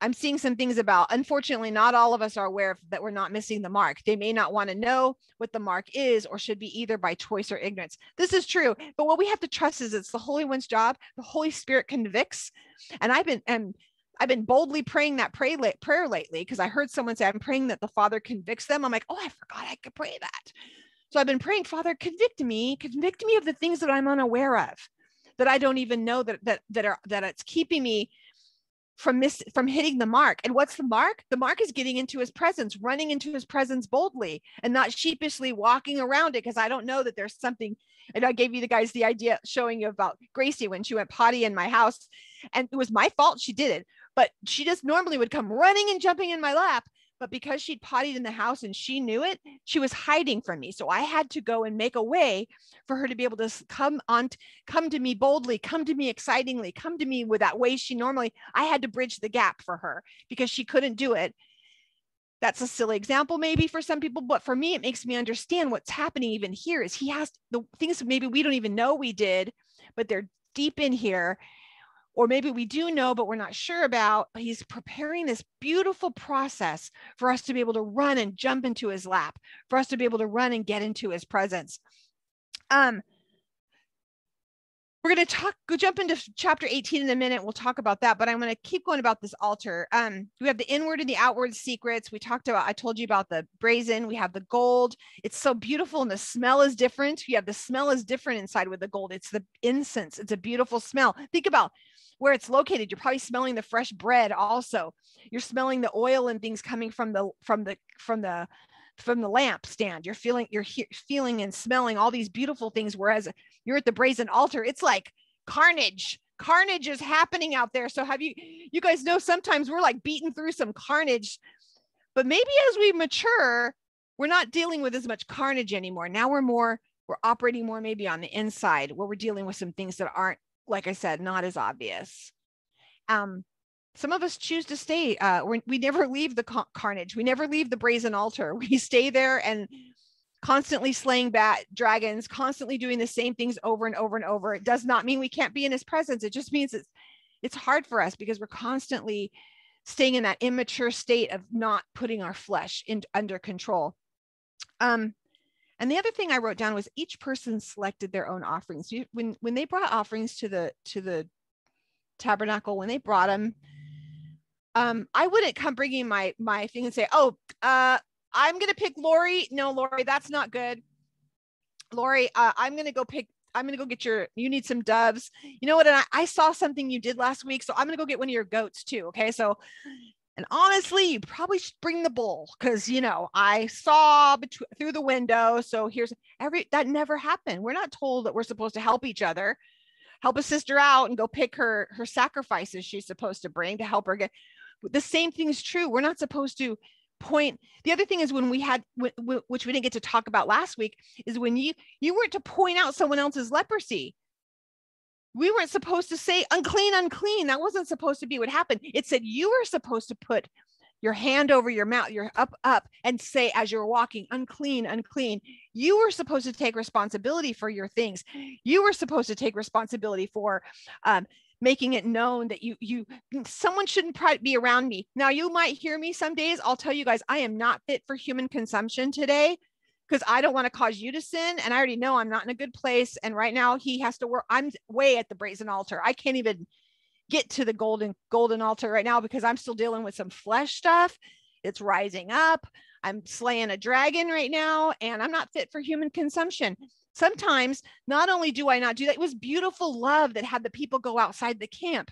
I'm seeing some things about, unfortunately, not all of us are aware of, that we're not missing the mark. They may not want to know what the mark is or should be either by choice or ignorance. This is true. But what we have to trust is it's the Holy One's job. The Holy Spirit convicts. And I've been, and I've been boldly praying that pray prayer lately because I heard someone say, I'm praying that the Father convicts them. I'm like, oh, I forgot I could pray that. So I've been praying, Father, convict me, convict me of the things that I'm unaware of, that I don't even know that that that are that it's keeping me from miss from hitting the mark. And what's the mark? The mark is getting into his presence, running into his presence boldly and not sheepishly walking around it because I don't know that there's something. And I gave you the guys the idea showing you about Gracie when she went potty in my house. And it was my fault she did it, but she just normally would come running and jumping in my lap but because she'd pottied in the house and she knew it, she was hiding from me. So I had to go and make a way for her to be able to come on, come to me boldly, come to me excitingly, come to me with that way she normally, I had to bridge the gap for her because she couldn't do it. That's a silly example, maybe for some people, but for me, it makes me understand what's happening even here is he has the things maybe we don't even know we did, but they're deep in here or maybe we do know, but we're not sure about. He's preparing this beautiful process for us to be able to run and jump into his lap, for us to be able to run and get into his presence. Um, we're going to talk go jump into chapter 18 in a minute. We'll talk about that but i'm going to keep going about this altar. Um we have the inward and the outward secrets. We talked about i told you about the brazen. We have the gold. It's so beautiful and the smell is different. You have the smell is different inside with the gold. It's the incense. It's a beautiful smell. Think about where it's located. You're probably smelling the fresh bread also. You're smelling the oil and things coming from the from the from the from the lamp stand. You're feeling you're he- feeling and smelling all these beautiful things whereas you're at the brazen altar. It's like carnage. Carnage is happening out there. So have you you guys know sometimes we're like beating through some carnage. But maybe as we mature, we're not dealing with as much carnage anymore. Now we're more we're operating more maybe on the inside where we're dealing with some things that aren't like i said not as obvious. Um some of us choose to stay uh we never leave the carnage. We never leave the brazen altar. We stay there and constantly slaying bat dragons constantly doing the same things over and over and over. It does not mean we can't be in his presence. It just means it's it's hard for us because we're constantly staying in that immature state of not putting our flesh in under control. Um and the other thing I wrote down was each person selected their own offerings. When when they brought offerings to the to the tabernacle, when they brought them, um, I wouldn't come bringing my my thing and say, "Oh, uh, I'm gonna pick Lori." No, Lori, that's not good. Lori, uh, I'm gonna go pick. I'm gonna go get your. You need some doves. You know what? And I, I saw something you did last week, so I'm gonna go get one of your goats too. Okay, so and honestly, you probably should bring the bowl because, you know, I saw through the window. So here's every that never happened. We're not told that we're supposed to help each other, help a sister out and go pick her her sacrifices she's supposed to bring to help her get. The same thing is true. We're not supposed to point the other thing is when we had which we didn't get to talk about last week is when you you weren't to point out someone else's leprosy we weren't supposed to say unclean, unclean. That wasn't supposed to be what happened. It said you were supposed to put your hand over your mouth, your up, up, and say as you're walking, unclean, unclean. You were supposed to take responsibility for your things. You were supposed to take responsibility for um, making it known that you you someone shouldn't be around me. Now you might hear me some days. I'll tell you guys, I am not fit for human consumption today because I don't want to cause you to sin. And I already know I'm not in a good place. And right now he has to work. I'm way at the brazen altar. I can't even get to the golden golden altar right now because I'm still dealing with some flesh stuff. It's rising up. I'm slaying a dragon right now, and I'm not fit for human consumption. Sometimes not only do I not do that, it was beautiful love that had the people go outside the camp.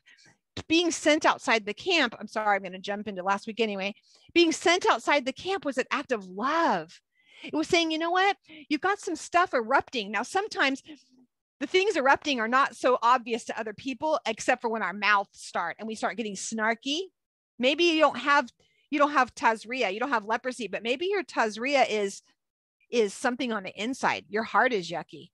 Being sent outside the camp, I'm sorry, I'm going to jump into last week anyway. Being sent outside the camp was an act of love it was saying, you know what? You've got some stuff erupting. Now, sometimes the things erupting are not so obvious to other people, except for when our mouths start and we start getting snarky. Maybe you don't have you don't have tazria, you don't have leprosy, but maybe your tazria is is something on the inside. Your heart is yucky.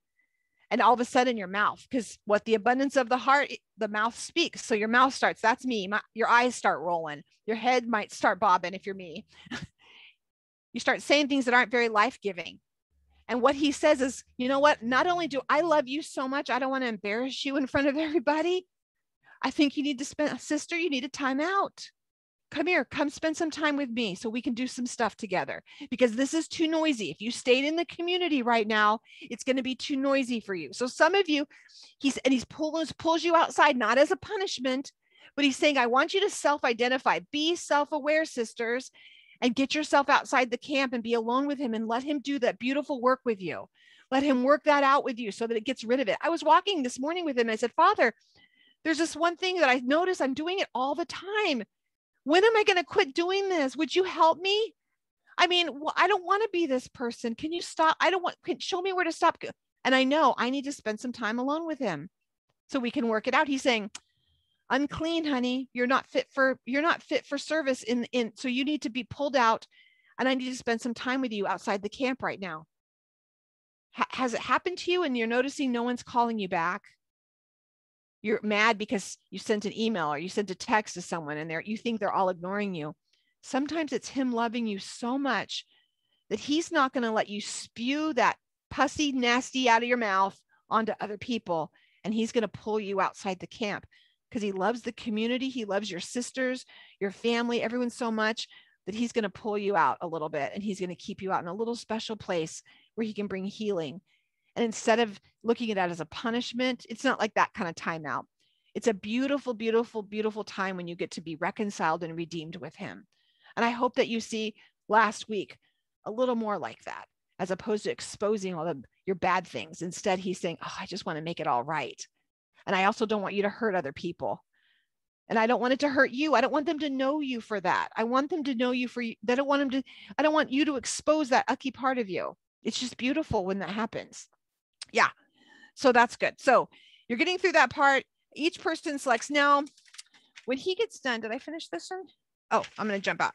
And all of a sudden your mouth, because what the abundance of the heart, the mouth speaks. So your mouth starts, that's me. My, your eyes start rolling. Your head might start bobbing if you're me. you start saying things that aren't very life giving. And what he says is, you know what? Not only do I love you so much, I don't want to embarrass you in front of everybody. I think you need to spend, sister, you need a time out. Come here, come spend some time with me so we can do some stuff together because this is too noisy. If you stayed in the community right now, it's going to be too noisy for you. So some of you, he's and he's pulls pulls you outside not as a punishment, but he's saying, I want you to self-identify, be self-aware, sisters, and get yourself outside the camp and be alone with him and let him do that beautiful work with you. Let him work that out with you so that it gets rid of it. I was walking this morning with him. I said, Father, there's this one thing that I notice I'm doing it all the time. When am I going to quit doing this? Would you help me? I mean, well, I don't want to be this person. Can you stop? I don't want, can show me where to stop. And I know I need to spend some time alone with him so we can work it out. He's saying, unclean honey. You're not fit for you're not fit for service in in so you need to be pulled out and i need to spend some time with you outside the camp right now. Has it happened to you and you're noticing no one's calling you back? You're mad because you sent an email or you sent a text to someone and they're you think they're all ignoring you. Sometimes it's him loving you so much that he's not going to let you spew that pussy nasty out of your mouth onto other people and he's going to pull you outside the camp because he loves the community. He loves your sisters, your family, everyone so much that he's going to pull you out a little bit and he's going to keep you out in a little special place where he can bring healing. And instead of looking at that as a punishment, it's not like that kind of timeout. It's a beautiful, beautiful, beautiful time when you get to be reconciled and redeemed with him. And I hope that you see last week a little more like that, as opposed to exposing all the your bad things. Instead, he's saying, Oh, I just want to make it all right. And I also don't want you to hurt other people. and I don't want it to hurt you. I don't want them to know you for that. I want them to know you for you. I don't want them to, I don't want you to expose that ucky part of you. It's just beautiful when that happens. Yeah. So that's good. So you're getting through that part. Each person selects now. When he gets done, did I finish this one? Oh, I'm going to jump out.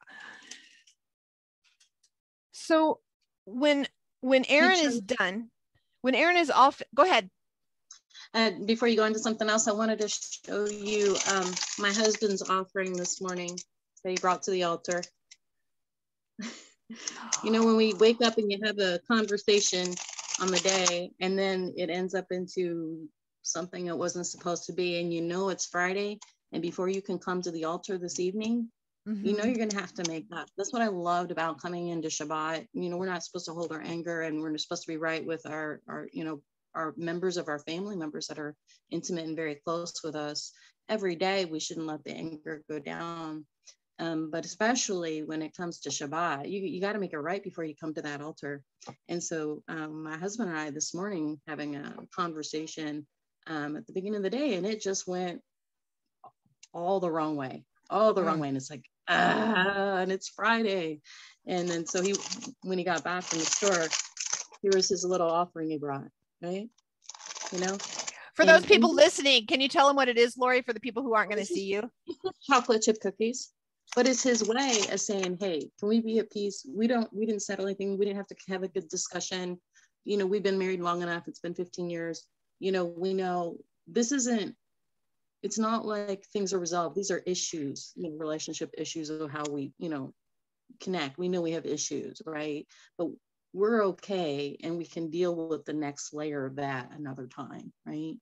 So when when Aaron is done, when Aaron is off, go ahead. And before you go into something else, I wanted to show you um, my husband's offering this morning that he brought to the altar. you know, when we wake up and you have a conversation on the day, and then it ends up into something it wasn't supposed to be, and you know it's Friday, and before you can come to the altar this evening, mm-hmm. you know mm-hmm. you're going to have to make that. That's what I loved about coming into Shabbat. You know, we're not supposed to hold our anger, and we're supposed to be right with our, our, you know, our members of our family members that are intimate and very close with us. Every day, we shouldn't let the anger go down. Um, but especially when it comes to Shabbat, you, you got to make it right before you come to that altar. And so um, my husband and I this morning having a conversation um, at the beginning of the day, and it just went all the wrong way, all the wrong way. And it's like, ah, and it's Friday. And then so he, when he got back from the store, here was his little offering he brought, right? You know? For those people and, listening, can you tell them what it is, Lori, for the people who aren't going to see you? Chocolate chip cookies. But it's his way of saying, hey, can we be at peace? We don't, we didn't settle anything. We didn't have to have a good discussion. You know, we've been married long enough. It's been 15 years. You know, we know this isn't it's not like things are resolved. These are issues, you know, relationship issues of how we, you know, connect. We know we have issues, right? But we're okay and we can deal with the next layer of that another time, right?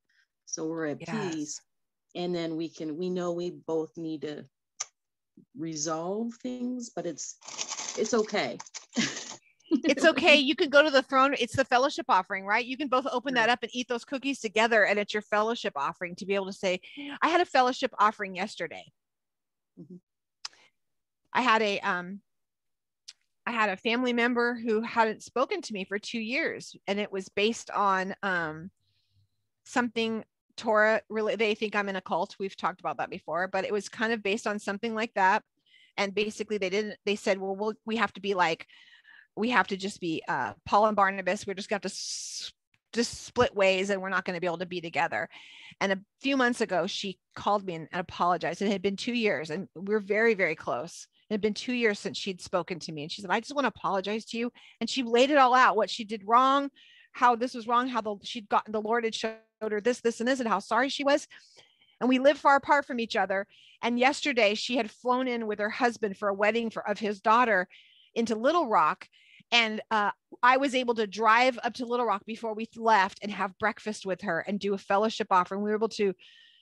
So we're at yes. peace. And then we can, we know we both need to resolve things, but it's it's okay. it's okay. You can go to the throne. It's the fellowship offering, right? You can both open that up and eat those cookies together, and it's your fellowship offering to be able to say, I had a fellowship offering yesterday. Mm-hmm. I had a um I had a family member who hadn't spoken to me for two years, and it was based on um something Torah really they think I'm in a cult. We've talked about that before, but it was kind of based on something like that. And basically they didn't they said, well, we'll we have to be like we have to just be uh, Paul and Barnabas. We're just going to just split ways and we're not going to be able to be together. And a few months ago, she called me and, apologized. It had been two years and we are very, very close. It had been two years since she'd spoken to me. And she said, I just want to apologize to you. And she laid it all out, what she did wrong, how this was wrong, how the, she'd gotten, the Lord had showed her this, this, and this, and how sorry she was. And we live far apart from each other. And yesterday she had flown in with her husband for a wedding for, of his daughter into Little Rock and uh, I was able to drive up to Little Rock before we left and have breakfast with her and do a fellowship offering. We were able to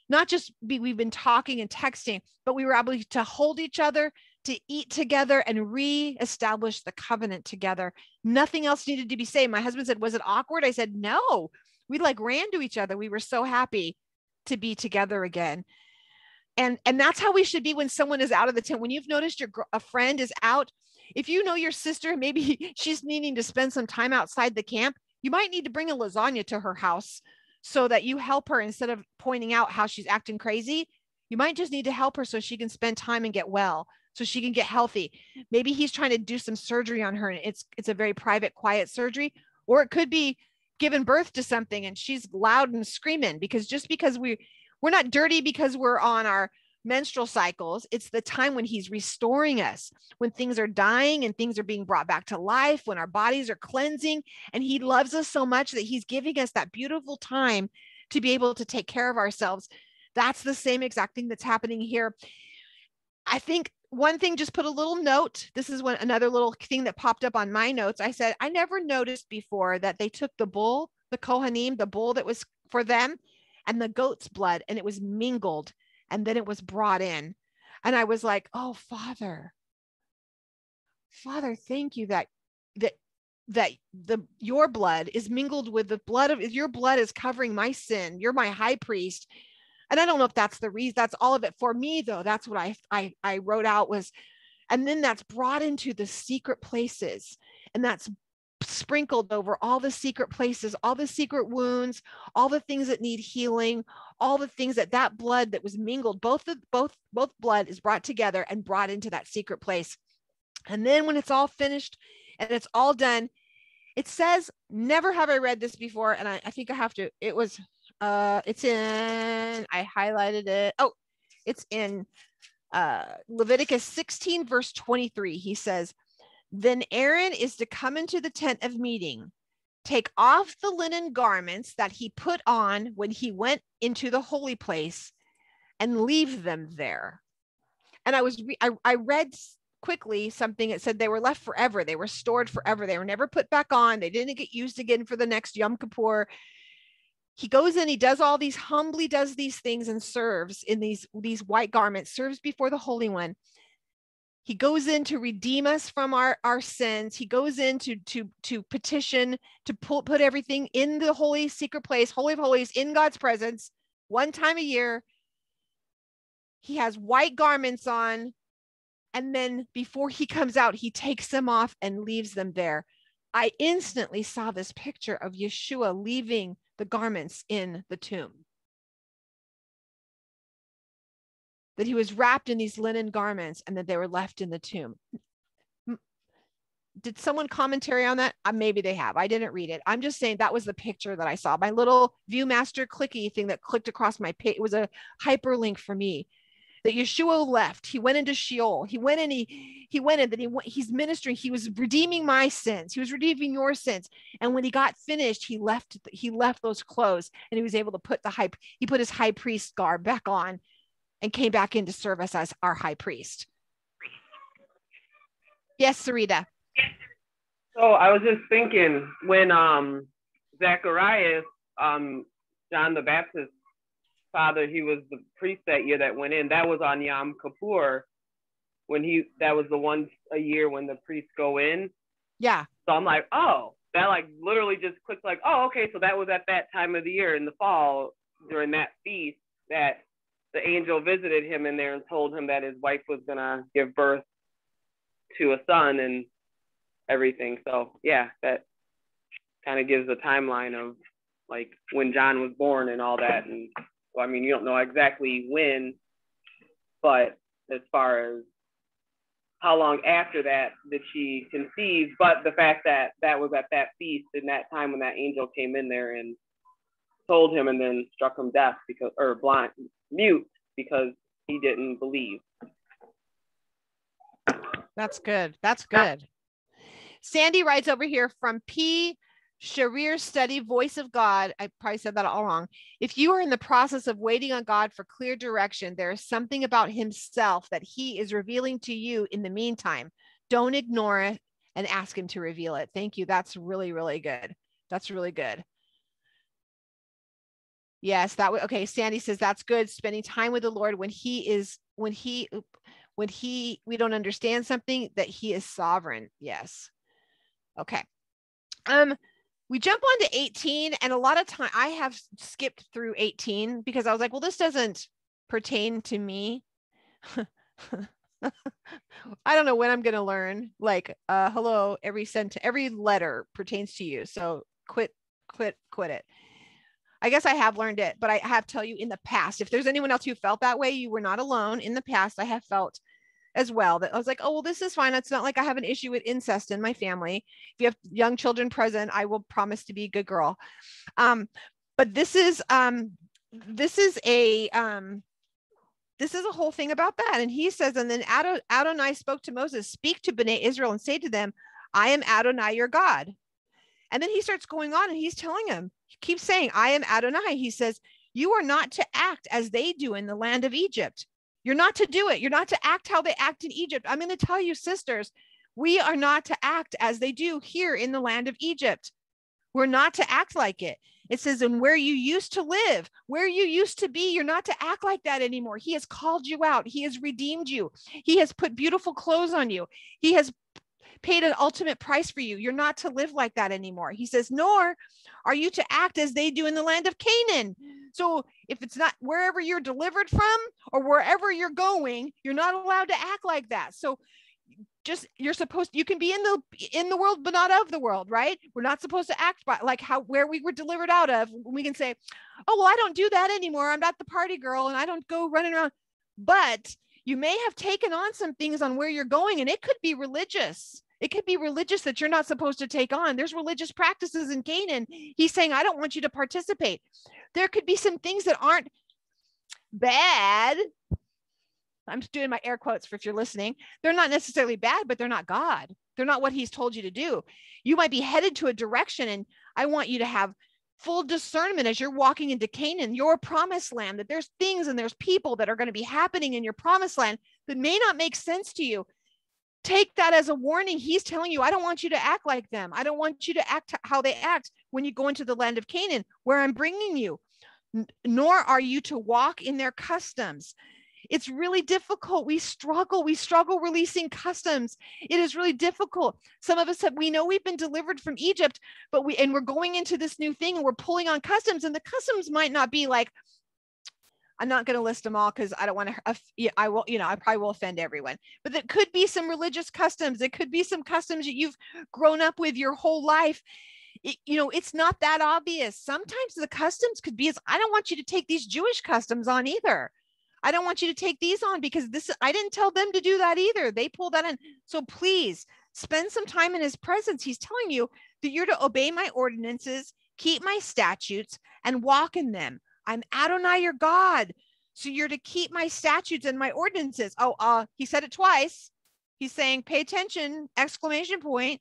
not just be, we've been talking and texting, but we were able to hold each other, to eat together and re-establish the covenant together. Nothing else needed to be said. My husband said, was it awkward? I said, no, we like ran to each other. We were so happy to be together again. And, and that's how we should be when someone is out of the tent. When you've noticed your a friend is out, if you know your sister, maybe she's needing to spend some time outside the camp, you might need to bring a lasagna to her house so that you help her instead of pointing out how she's acting crazy. You might just need to help her so she can spend time and get well, so she can get healthy. Maybe he's trying to do some surgery on her and it's it's a very private, quiet surgery, or it could be giving birth to something and she's loud and screaming because just because we we're not dirty because we're on our menstrual cycles, it's the time when he's restoring us, when things are dying and things are being brought back to life, when our bodies are cleansing. And he loves us so much that he's giving us that beautiful time to be able to take care of ourselves. That's the same exact thing that's happening here. I think one thing, just put a little note. This is one another little thing that popped up on my notes. I said, I never noticed before that they took the bull, the Kohanim, the bull that was for them, and the goat's blood, and it was mingled and then it was brought in and i was like oh father father thank you that that that the your blood is mingled with the blood of your blood is covering my sin you're my high priest and i don't know if that's the reason that's all of it for me though that's what i i, I wrote out was and then that's brought into the secret places and that's sprinkled over all the secret places, all the secret wounds, all the things that need healing, all the things that that blood that was mingled, both the both both blood is brought together and brought into that secret place. And then when it's all finished and it's all done, it says, never have I read this before. And I, I think I have to, it was, uh, it's in, I highlighted it. Oh, it's in uh, Leviticus 16, verse 23. He says, Then Aaron is to come into the tent of meeting, take off the linen garments that he put on when he went into the holy place, and leave them there. And I was, re- I, I read quickly something that said they were left forever. They were stored forever. They were never put back on. They didn't get used again for the next Yom Kippur. He goes in, he does all these, humbly does these things and serves in these, these white garments, serves before the Holy One. He goes in to redeem us from our, our sins. He goes in to, to, to petition, to pull, put everything in the holy secret place, Holy of Holies, in God's presence, one time a year. He has white garments on and then before he comes out, he takes them off and leaves them there. I instantly saw this picture of Yeshua leaving the garments in the tomb. That he was wrapped in these linen garments and that they were left in the tomb. Did someone commentary on that? Uh, maybe they have. I didn't read it. I'm just saying that was the picture that I saw. My little ViewMaster clicky thing that clicked across my page. It was a hyperlink for me that Yeshua left. He went into Sheol. He went and he he went in that he went, he's ministering. He was redeeming my sins. He was redeeming your sins. And when he got finished, he left he left those clothes and he was able to put the high he put his high priest garb back on and came back into service as our high priest. Yes, Sarita. So I was just thinking when um Zacharias, um, John the Baptist father, he was the priest that year that went in. That was on Yom Kippur when he that was the one a year when the priests go in. Yeah. So I'm like, oh, that like literally just clicked like, oh, okay, so that was at that time of the year in the fall during that feast that the angel visited him in there and told him that his wife was gonna give birth to a son and everything. So yeah, that kind of gives a timeline of like when John was born and all that and well, I mean, you don't know exactly when, but as far as how long after that did she conceive, but the fact that that was at that feast in that time when that angel came in there and told him and then struck him deaf because or blind mute because he didn't believe. That's good. That's good. Sandy writes over here from P Sharir study, voice of God. I probably said that all wrong. If you are in the process of waiting on God for clear direction, there is something about Himself that He is revealing to you in the meantime. Don't ignore it and ask Him to reveal it. Thank you. That's really, really good. That's really good. Yes, that would okay. Sandy says that's good. Spending time with the Lord when He is, when He, when He, we don't understand something, that He is sovereign. Yes. Okay. Um, we jump on to 18 and a lot of time i have skipped through 18 because i was like well this doesn't pertain to me. I don't know when i'm going to learn like uh hello every sent every letter pertains to you so quit quit quit it. I guess i have learned it but i have tell you in the past. If there's anyone else who felt that way you were not alone. In the past i have felt as well that I was like, oh, well, this is fine. It's not like I have an issue with incest in my family. If you have young children present, I will promise to be a good girl. Um, but this is um, this is a um, this is a whole thing about that. And he says, and then Adonai spoke to Moses, speak to Bnei Israel and say to them, I am Adonai your God. And then he starts going on and he's telling him, he keeps saying, I am Adonai. He says, You are not to act as they do in the land of Egypt. You're not to do it. You're not to act how they act in Egypt. I'm going to tell you, sisters, we are not to act as they do here in the land of Egypt. We're not to act like it. It says, and where you used to live, where you used to be, you're not to act like that anymore. He has called you out. He has redeemed you. He has put beautiful clothes on you. He has paid an ultimate price for you. You're not to live like that anymore. He says, nor are you to act as they do in the land of Canaan. So if it's not wherever you're delivered from or wherever you're going, you're not allowed to act like that. So just you're supposed you can be in the in the world but not of the world right we're not supposed to act by like how where we were delivered out of we can say oh well i don't do that anymore i'm not the party girl and i don't go running around but you may have taken on some things on where you're going and it could be religious it could be religious that you're not supposed to take on there's religious practices in canaan he's saying i don't want you to participate there could be some things that aren't bad I'm doing my air quotes for if you're listening. They're not necessarily bad, but they're not God. They're not what He's told you to do. You might be headed to a direction, and I want you to have full discernment as you're walking into Canaan, your promised land, that there's things and there's people that are going to be happening in your promised land that may not make sense to you. Take that as a warning. He's telling you, I don't want you to act like them. I don't want you to act how they act when you go into the land of Canaan, where I'm bringing you. Nor are you to walk in their customs. It's really difficult. We struggle. We struggle releasing customs. It is really difficult. Some of us have, we know we've been delivered from Egypt, but we, and we're going into this new thing and we're pulling on customs, and the customs might not be like, I'm not going to list them all because I don't want to. I will, you know, I probably will offend everyone. But there could be some religious customs. It could be some customs that you've grown up with your whole life. It, you know, it's not that obvious. Sometimes the customs could be as I don't want you to take these Jewish customs on either. I don't want you to take these on because this, I didn't tell them to do that either. They pulled that in. So please spend some time in his presence. He's telling you that you're to obey my ordinances, keep my statutes, and walk in them. I'm Adonai, your God. So you're to keep my statutes and my ordinances. Oh, uh, he said it twice. He's saying, pay attention, exclamation point.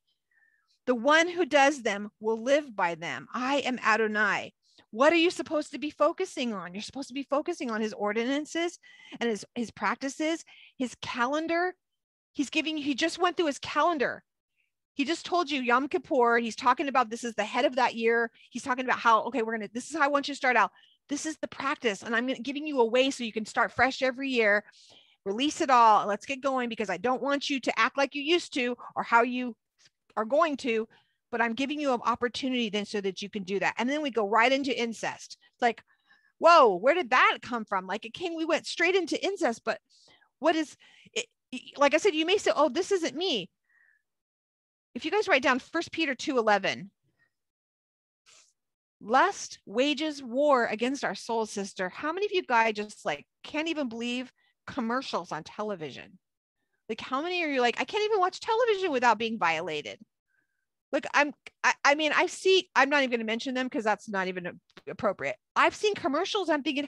The one who does them will live by them. I am Adonai what are you supposed to be focusing on? You're supposed to be focusing on his ordinances and his, his practices, his calendar. He's giving, he just went through his calendar. He just told you Yom Kippur. He's talking about this is the head of that year. He's talking about how, okay, we're going to, this is how I want you to start out. This is the practice. And I'm giving you a way so you can start fresh every year. Release it all. Let's get going because I don't want you to act like you used to or how you are going to but I'm giving you an opportunity then so that you can do that. And then we go right into incest. It's like, whoa, where did that come from? Like it came, we went straight into incest, but what is it? Like I said, you may say, oh, this isn't me. If you guys write down First Peter 2 11, lust wages war against our soul sister. How many of you guys just like can't even believe commercials on television? Like, how many are you like, I can't even watch television without being violated? like I'm, I, I mean, I see, I'm not even going to mention them because that's not even appropriate. I've seen commercials. I'm thinking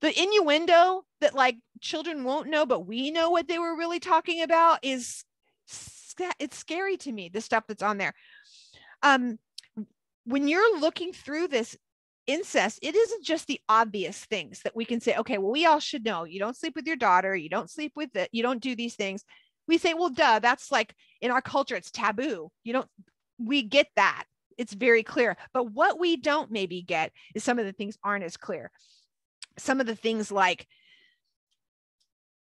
the innuendo that like children won't know, but we know what they were really talking about is it's scary to me, the stuff that's on there. Um, when you're looking through this incest, it isn't just the obvious things that we can say, okay, well, we all should know you don't sleep with your daughter, you don't sleep with it, you don't do these things we say, well, duh, that's like in our culture, it's taboo. You don't, we get that. It's very clear. But what we don't maybe get is some of the things aren't as clear. Some of the things like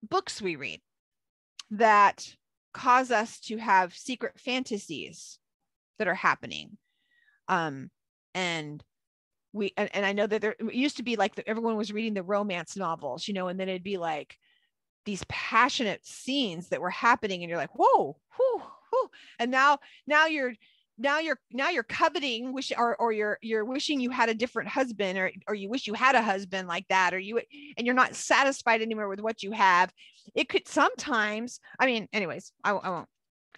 books we read that cause us to have secret fantasies that are happening. Um, and we and, and I know that there used to be like the, everyone was reading the romance novels, you know, and then it'd be like these passionate scenes that were happening and you're like whoa whew, whew. and now now you're now you're now you're coveting wish or, or you're you're wishing you had a different husband or or you wish you had a husband like that or you and you're not satisfied anymore with what you have it could sometimes i mean anyways i, I won't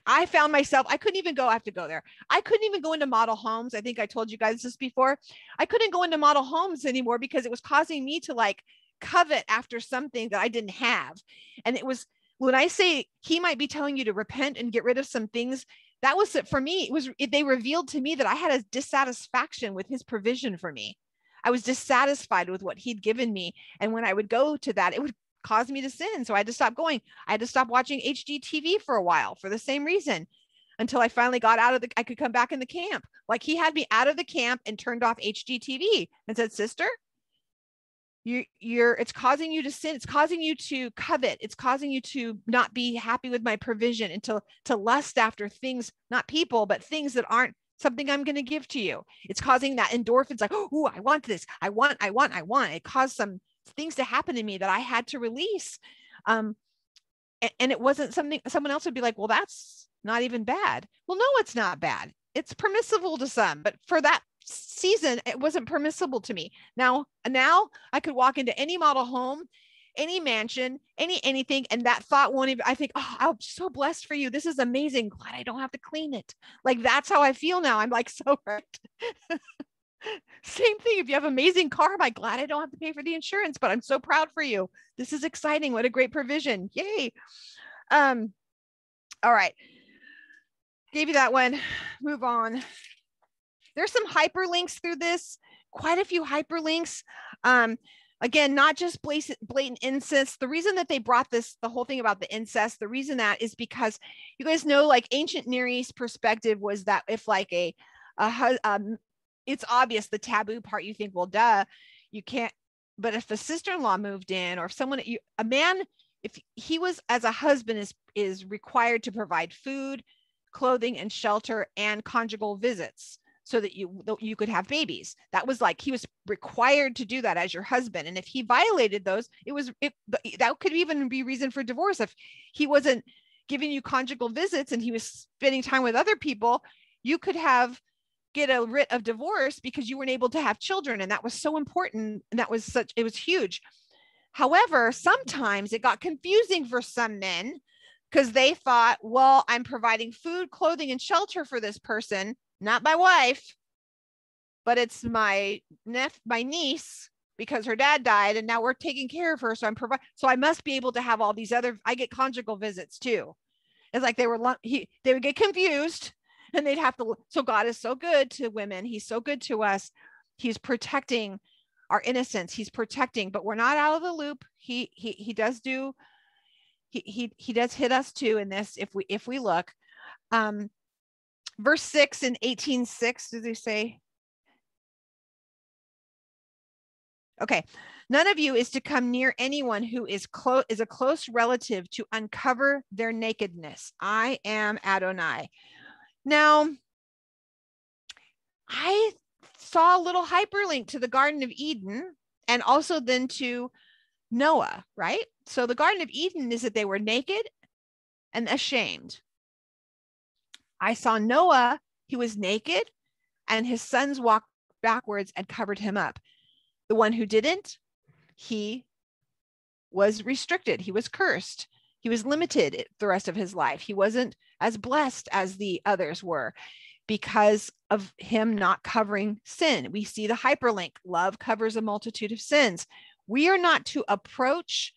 I found myself, I couldn't even go, I have to go there. I couldn't even go into model homes. I think I told you guys this before. I couldn't go into model homes anymore because it was causing me to like covet after something that I didn't have. And it was when I say he might be telling you to repent and get rid of some things, that was for me. It was it, they revealed to me that I had a dissatisfaction with his provision for me. I was dissatisfied with what he'd given me. And when I would go to that, it would cause me to sin. So I had to stop going. I had to stop watching HGTV for a while for the same reason until I finally got out of the, I could come back in the camp. Like he had me out of the camp and turned off HGTV and said, Sister, you you're it's causing you to sin it's causing you to covet it's causing you to not be happy with my provision and to to lust after things not people but things that aren't something i'm going to give to you it's causing that endorphins like oh i want this i want i want i want it caused some things to happen to me that i had to release um and it wasn't something someone else would be like, well, that's not even bad. Well, no, it's not bad. It's permissible to some, but for that season, it wasn't permissible to me. Now, now I could walk into any model home, any mansion, any anything, and that thought won't even. I think, oh, I'm so blessed for you. This is amazing. Glad I don't have to clean it. Like that's how I feel now. I'm like so right. Same thing. If you have amazing car, I'm glad I don't have to pay for the insurance, but I'm so proud for you. This is exciting. What a great provision. Yay. Um, all right. Gave you that one. Move on. There's some hyperlinks through this, quite a few hyperlinks. Um, again, not just blatant, blatant incest. The reason that they brought this, the whole thing about the incest, the reason that is because you guys know, like ancient Near East perspective was that if like a, a um, it's obvious the taboo part you think well duh you can't but if a sister-in-law moved in or if someone you, a man if he was as a husband is is required to provide food clothing and shelter and conjugal visits so that you you could have babies. That was like he was required to do that as your husband. And if he violated those it was it, that could even be reason for divorce. If he wasn't giving you conjugal visits and he was spending time with other people you could have get a writ of divorce because you weren't able to have children and that was so important and that was such it was huge. However sometimes it got confusing for some men because they thought well i'm providing food clothing and shelter for this person not my wife but it's my nep- my niece because her dad died and now we're taking care of her so i'm providing so i must be able to have all these other i get conjugal visits too. It's like they were he they would get confused and they'd have to so god is so good to women. He's so good to us. He's protecting our innocence. He's protecting but we're not out of the loop. He he he does do he he, he does hit us too in this if we if we look. Um verse 6 in 18:6 does he say? Okay. None of you is to come near anyone who is close is a close relative to uncover their nakedness. I am adonai now, I saw a little hyperlink to the Garden of Eden and also then to Noah, right? So the Garden of Eden is that they were naked and ashamed. I saw Noah, he was naked, and his sons walked backwards and covered him up. The one who didn't, he was restricted, he was cursed, he was limited the rest of his life. He wasn't as blessed as the others were because of him not covering sin. We see the hyperlink love covers a multitude of sins. We are not to approach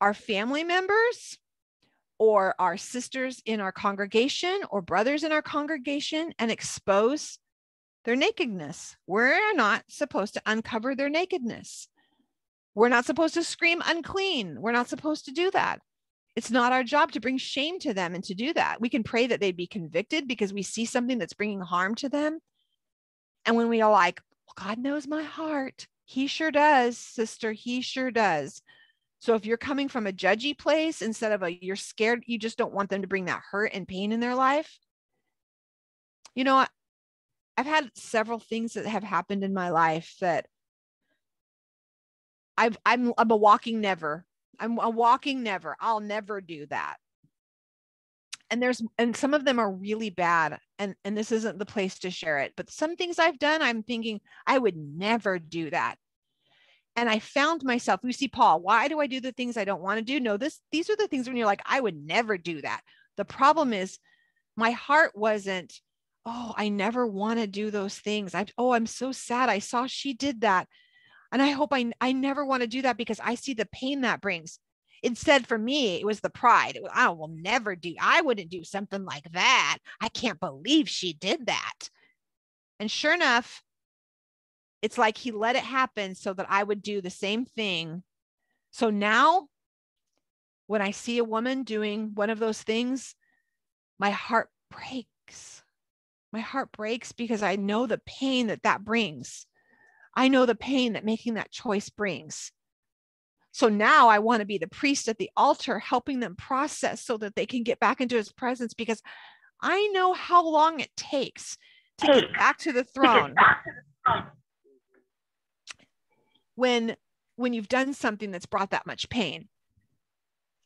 our family members or our sisters in our congregation or brothers in our congregation and expose their nakedness. We're not supposed to uncover their nakedness. We're not supposed to scream unclean. We're not supposed to do that it's not our job to bring shame to them and to do that. We can pray that they'd be convicted because we see something that's bringing harm to them. And when we are like, well, God knows my heart, He sure does, sister, He sure does. So if you're coming from a judgy place instead of a you're scared, you just don't want them to bring that hurt and pain in their life. You know, I've had several things that have happened in my life that I've I'm I'm a walking never. I'm a walking never. I'll never do that. And there's and some of them are really bad and and this isn't the place to share it, but some things I've done I'm thinking I would never do that. And I found myself, you see Paul, why do I do the things I don't want to do? No, this these are the things when you're like I would never do that. The problem is my heart wasn't oh, I never want to do those things. I oh, I'm so sad. I saw she did that and I hope I, I never want to do that because I see the pain that brings. Instead, for me, it was the pride. Was, I will never do, I wouldn't do something like that. I can't believe she did that. And sure enough, it's like he let it happen so that I would do the same thing. So now, when I see a woman doing one of those things, my heart breaks. My heart breaks because I know the pain that that brings. I know the pain that making that choice brings. So now I want to be the priest at the altar, helping them process so that they can get back into his presence because I know how long it takes to get back to the throne. When when you've done something that's brought that much pain.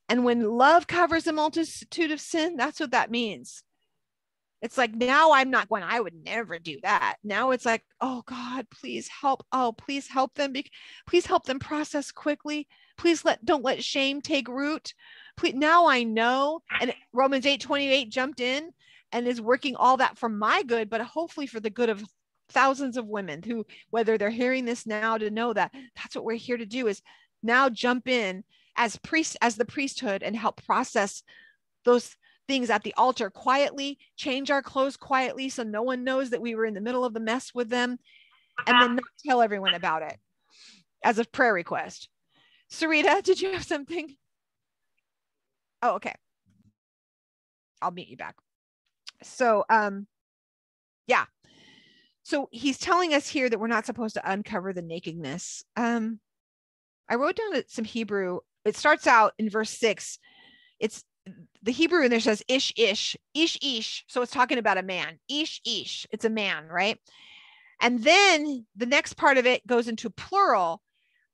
And when love covers a multitude of sin, that's what that means. It's like now I'm not going, I would never do that. Now it's like, oh God, please help. Oh, please help them. Be- please help them process quickly. Please let don't let shame take root. Please now I know. And Romans 8 28 jumped in and is working all that for my good, but hopefully for the good of thousands of women who, whether they're hearing this now to know that that's what we're here to do is now jump in as priest, as the priesthood and help process those things at the altar quietly, change our clothes quietly so no one knows that we were in the middle of the mess with them, and then not tell everyone about it as a prayer request. Sarita, did you have something? Oh, okay. I'll meet you back. So, um, yeah, so he's telling us here that we're not supposed to uncover the nakedness. Um, I wrote down some Hebrew. It starts out in verse six. It's the Hebrew in there says ish ish ish ish. So it's talking about a man. Ish ish. It's a man, right? And then the next part of it goes into plural,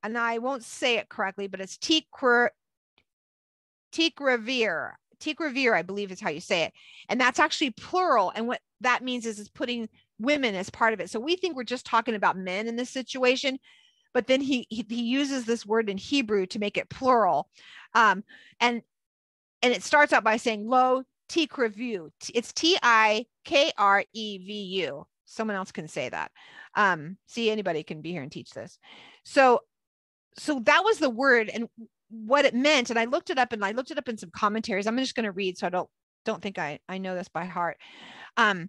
and I won't say it correctly, but it's tikra tikravir. Tikravir, I believe is how you say it. And that's actually plural. And what that means is it's putting women as part of it. So we think we're just talking about men in this situation, but then he he, he uses this word in Hebrew to make it plural, um, and and it starts out by saying low lo tikrevu. It's T I K R E V U. Someone else can say that. Um, see, anybody can be here and teach this. So so that was the word and what it meant and i looked it up and i looked it up in some commentaries i'm just going to read so i don't don't think i i know this by heart um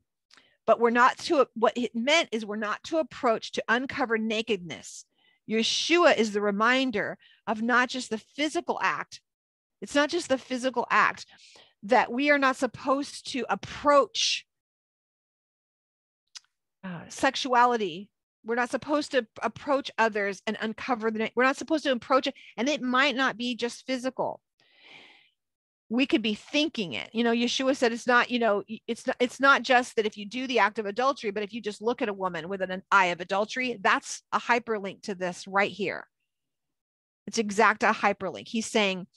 but we're not to what it meant is we're not to approach to uncover nakedness yeshua is the reminder of not just the physical act it's not just the physical act that we are not supposed to approach uh, sexuality. We're not supposed to approach others and uncover the we're not supposed to approach it and it might not be just physical. We could be thinking it. You know yeshua said it's not you know it's not it's not just that if you do the act of adultery but if you just look at a woman with an eye of adultery that's a hyperlink to this right here. It's exact a hyperlink. He's saying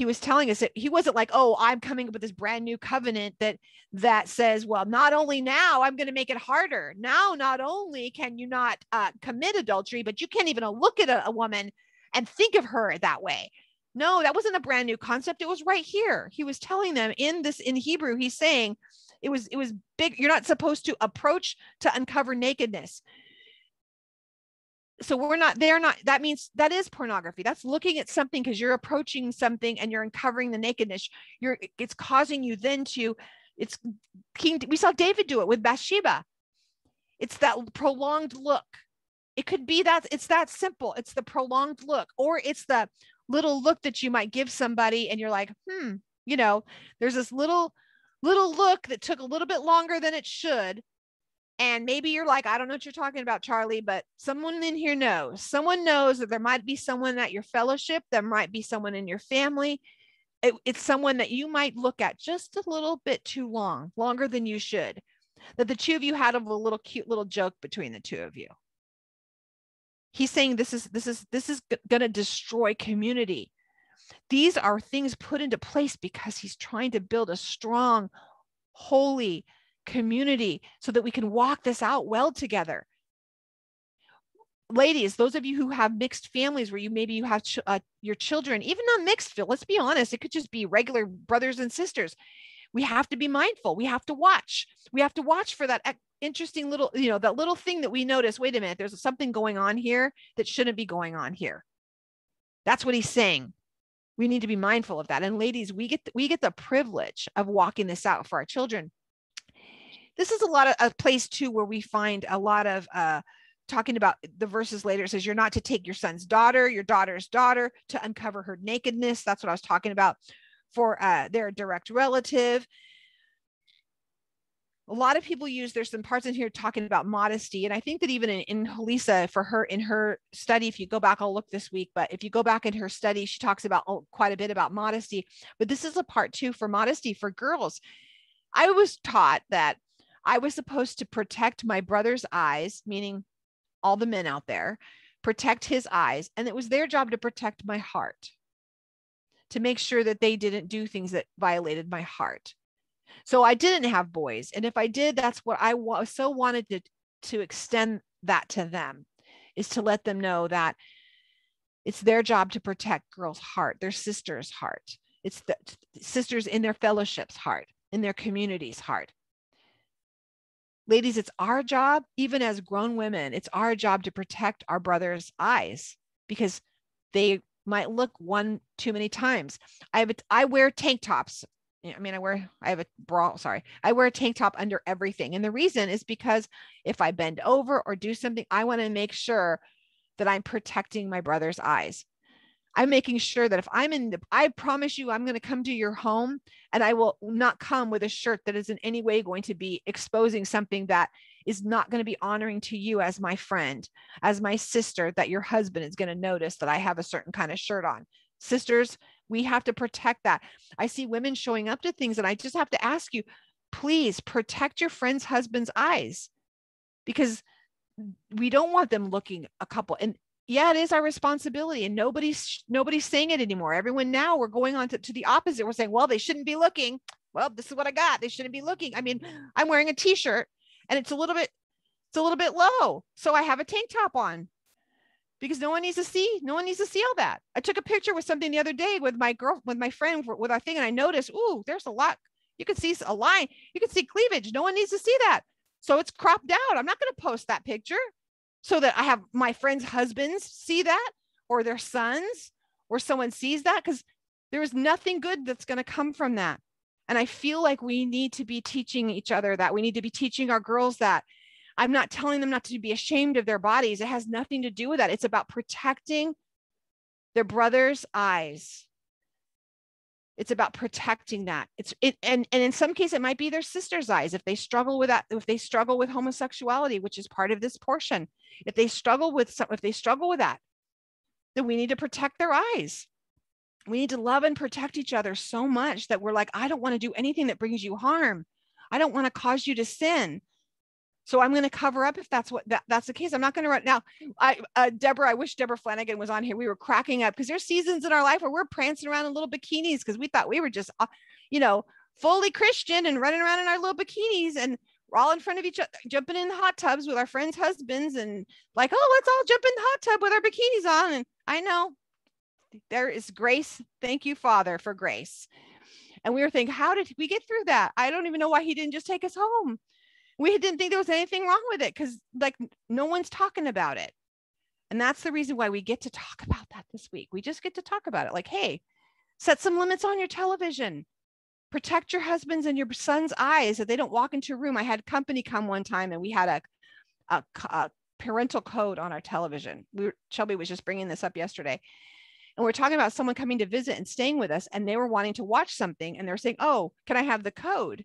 he was telling us that he wasn't like oh i'm coming up with this brand new covenant that that says well not only now i'm going to make it harder now not only can you not uh, commit adultery but you can't even look at a, a woman and think of her that way no, that wasn't a brand new concept. It was right here. He was telling them in this in Hebrew, he's saying it was it was big. You're not supposed to approach to uncover nakedness. So we're not they're not that means that is pornography. That's looking at something because you're approaching something and you're uncovering the nakedness. You're it's causing you then to it's King we saw David do it with Bathsheba. It's that prolonged look. It could be that it's that simple. It's the prolonged look, or it's the little look that you might give somebody and you're like hmm you know there's this little little look that took a little bit longer than it should and maybe you're like i don't know what you're talking about charlie but someone in here knows. Someone knows that there might be someone at your fellowship there might be someone in your family. It, it's someone that you might look at just a little bit too long longer than you should that the two of you had a little cute little joke between the two of you. He's saying this is this is this is going to destroy community. These are things put into place because he's trying to build a strong holy community so that we can walk this out well together ladies those of you who have mixed families where you maybe you have ch- uh, your children even not mixed let's be honest it could just be regular brothers and sisters we have to be mindful we have to watch we have to watch for that interesting little, you know, that little thing that we notice, wait a minute, there's something going on here that shouldn't be going on here. That's what he's saying. We need to be mindful of that. And ladies, we get we get the privilege of walking this out for our children. This is a lot of a place too where we find a lot of uh talking about the verses later. It says you're not to take your son's daughter your daughter's daughter to uncover her nakedness. That's what i was talking about for uh, their direct relative. A lot of people use there's some parts in here talking about modesty and i think that even in, in Halisa for her in her study if you go back i'll look this week but if you go back in her study she talks about oh, quite a bit about modesty. But this is a part too for modesty for girls. I was taught that i was supposed to protect my brother's eyes meaning all the men out there protect his eyes and it was their job to protect my heart to make sure that they didn't do things that violated my heart. So I didn't have boys. And if I did, that's what I wa- so wanted to, to extend that to them is to let them know that it's their job to protect girls' heart, their sister's heart. It's the sisters in their fellowship's heart, in their community's heart. Ladies, it's our job, even as grown women, it's our job to protect our brothers' eyes because they might look one too many times. I have a, I wear tank tops. I mean, I wear I have a bra. Sorry, I wear a tank top under everything, and the reason is because if I bend over or do something, I want to make sure that I'm protecting my brother's eyes. I'm making sure that if I'm in the, I promise you, I'm going to come to your home and I will not come with a shirt that is in any way going to be exposing something that is not going to be honoring to you as my friend, as my sister, that your husband is going to notice that I have a certain kind of shirt on. Sisters, we have to protect that. I see women showing up to things and I just have to ask you, please protect your friend's husband's eyes because we don't want them looking a couple and yeah it is our responsibility and nobody's nobody's saying it anymore. Everyone now we're going on to, to the opposite. We're saying well they shouldn't be looking. Well this is what i got. They shouldn't be looking. I mean i'm wearing a t-shirt and it's a little bit it's a little bit low so i have a tank top on because no one needs to see no one needs to see all that. I took a picture with something the other day with my girl with my friend with our thing and i noticed ooh there's a lot you can see a line you can see cleavage. No one needs to see that. So it's cropped out. I'm not going to post that picture so that I have my friends' husbands see that or their sons or someone sees that because there is nothing good that's going to come from that. And I feel like we need to be teaching each other that. We need to be teaching our girls that. I'm not telling them not to be ashamed of their bodies. It has nothing to do with that. It's about protecting their brother's eyes it's about protecting that. It's it and and in some cases it might be their sister's eyes. If they struggle with that if they struggle with homosexuality which is part of this portion if they struggle with some if they struggle with that then we need to protect their eyes. We need to love and protect each other so much that we're like i don't want to do anything that brings you harm. I don't want to cause you to sin so I'm going to cover up if that's what that, that's the case. I'm not going to run now. I uh, Deborah, I wish Deborah Flanagan was on here. We were cracking up because there's seasons in our life where we're prancing around in little bikinis because we thought we were just, uh, you know, fully Christian and running around in our little bikinis and we're all in front of each other, jumping in the hot tubs with our friends' husbands and like, oh, let's all jump in the hot tub with our bikinis on. And I know there is grace. Thank you, Father, for grace. And we were thinking, how did we get through that? I don't even know why he didn't just take us home we didn't think there was anything wrong with it because like no one's talking about it. And that's the reason why we get to talk about that this week. We just get to talk about it. Like hey set some limits on your television. Protect your husband's and your son's eyes that they don't walk into a room. I had company come one time and we had a, a, a parental code on our television. We were, shelby was just bringing this up yesterday. And we're talking about someone coming to visit and staying with us and they were wanting to watch something and they're saying oh can i have the code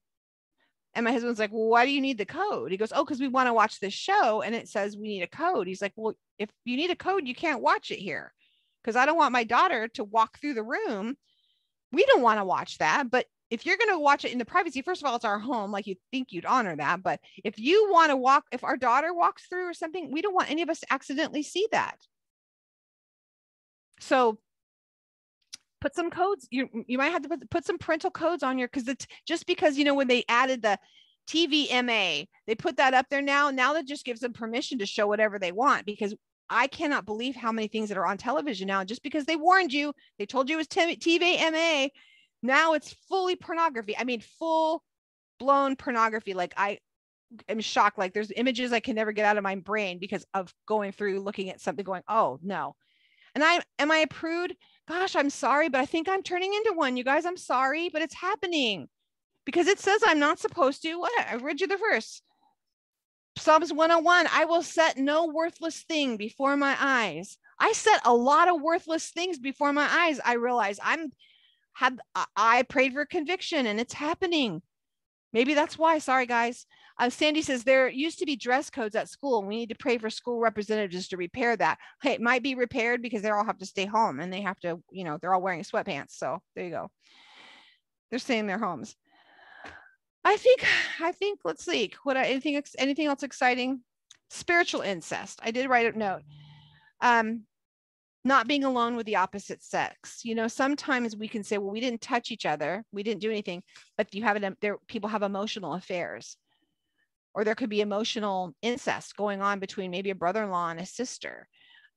and my husband's like, well, why do you need the code? He goes, oh, because we want to watch this show and it says we need a code. He's like, well, if you need a code, you can't watch it here because I don't want my daughter to walk through the room. We don't want to watch that. But if you're going to watch it in the privacy, first of all, it's our home. Like you think you'd honor that. But if you want to walk, if our daughter walks through or something, we don't want any of us to accidentally see that. So put some codes you you might have to put, put some parental codes on your because it's just because you know when they added the tvma they put that up there now now that just gives them permission to show whatever they want because i cannot believe how many things that are on television now just because they warned you they told you it was tvma now it's fully pornography i mean full blown pornography like i am shocked like there's images i can never get out of my brain because of going through looking at something going oh no. And i am i a prude gosh, I'm sorry, but I think I'm turning into one. You guys, I'm sorry, but it's happening because it says I'm not supposed to. What? I read you the verse. Psalms 101 I will set no worthless thing before my eyes. I set a lot of worthless things before my eyes. I realize I'm had I prayed for conviction and it's happening. Maybe that's why. Sorry, guys. Uh, Sandy says there used to be dress codes at school, we need to pray for school representatives to repair that. Hey, it might be repaired because they all have to stay home and they have to, you know, they're all wearing sweatpants. So there you go. They're staying in their homes. I think, I think, let's see, what anything, anything else exciting? Spiritual incest. I did write a note. Um, not being alone with the opposite sex. You know, sometimes we can say, well, we didn't touch each other, we didn't do anything, but you have it there people have emotional affairs. Or there could be emotional incest going on between maybe a brother-in-law and a sister,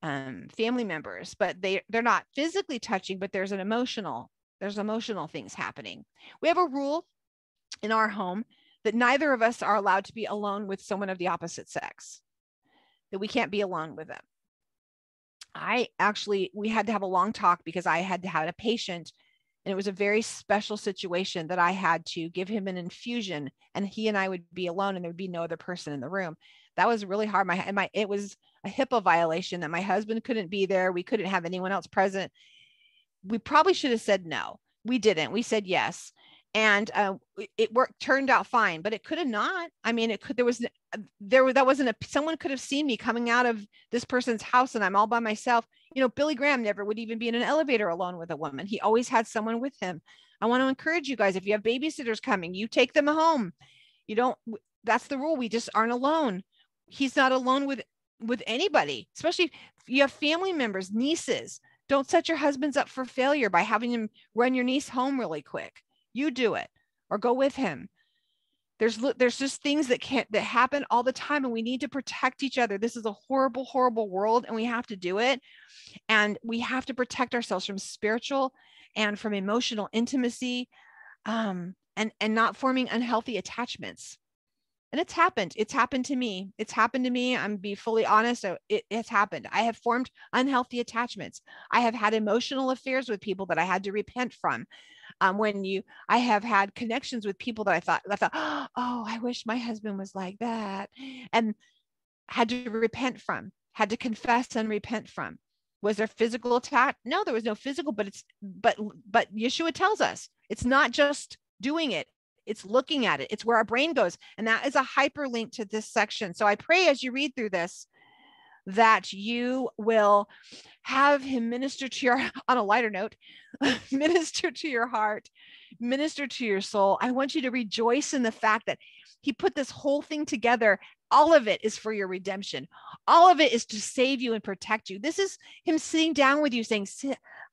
um, family members, but they they're not physically touching, but there's an emotional, there's emotional things happening. We have a rule in our home that neither of us are allowed to be alone with someone of the opposite sex, that we can't be alone with them. I actually, we had to have a long talk because I had to have a patient and it was a very special situation that I had to give him an infusion and he and I would be alone and there would be no other person in the room. That was really hard. My, and my, it was a HIPAA violation that my husband couldn't be there. We couldn't have anyone else present. We probably should have said no. We didn't. We said yes and uh, it worked turned out fine but it could have not. I mean it could there was uh, there that wasn't a someone could have seen me coming out of this person's house and i'm all by myself. You know billy graham never would even be in an elevator alone with a woman. He always had someone with him. I want to encourage you guys if you have babysitters coming you take them home. You don't that's the rule we just aren't alone. He's not alone with with anybody especially if you have family members nieces. Don't set your husbands up for failure by having him run your niece home really quick you do it or go with him. There's there's just things that can't that happen all the time and we need to protect each other. This is a horrible horrible world and we have to do it. And we have to protect ourselves from spiritual and from emotional intimacy um, and and not forming unhealthy attachments. And it's happened. It's happened to me. It's happened to me. I'm be fully honest. It, it's happened. I have formed unhealthy attachments. I have had emotional affairs with people that i had to repent from um, when you i have had connections with people that i thought i thought oh i wish my husband was like that and had to repent from had to confess and repent from. Was there physical attack? No there was no physical but it's but but yeshua tells us it's not just doing it it's looking at it it's where our brain goes and that is a hyperlink to this section. So i pray as you read through this that you will have him minister to your on a lighter note minister to your heart minister to your soul. I want you to rejoice in the fact that he put this whole thing together all of it is for your redemption all of it is to save you and protect you this is him sitting down with you saying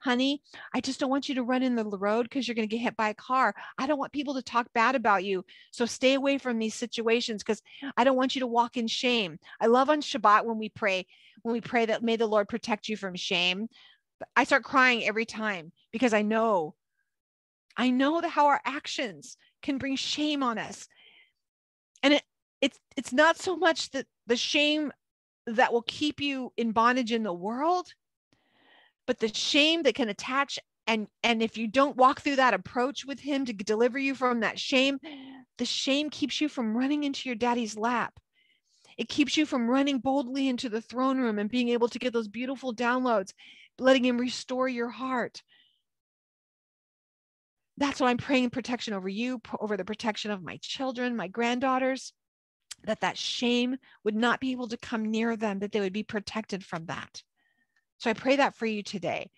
honey, I just don't want you to run in the road because you're going to get hit by a car. I don't want people to talk bad about you. So stay away from these situations because I don't want you to walk in shame. I love on Shabbat when we pray, when we pray that may the Lord protect you from shame. I start crying every time because I know, I know that how our actions can bring shame on us. And it, it's it's not so much that the shame that will keep you in bondage in the world but the shame that can attach and and if you don't walk through that approach with him to deliver you from that shame the shame keeps you from running into your daddy's lap. It keeps you from running boldly into the throne room and being able to get those beautiful downloads letting him restore your heart. That's why i'm praying protection over you over the protection of my children my granddaughters that that shame would not be able to come near them that they would be protected from that so I pray that for you today.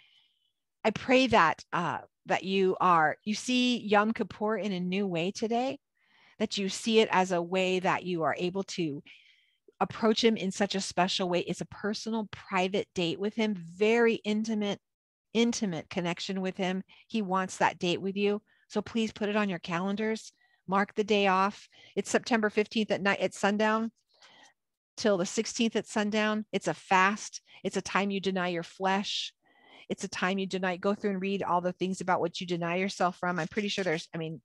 I pray that uh, that you are you see Yom Kippur in a new way today, that you see it as a way that you are able to approach him in such a special way. It's a personal, private date with him, very intimate, intimate connection with him. He wants that date with you. So please put it on your calendars. Mark the day off. It's September 15th at night at sundown till the 16th at sundown. It's a fast. It's a time you deny your flesh. It's a time you deny, go through and read all the things about what you deny yourself from. I'm pretty sure there's, I mean,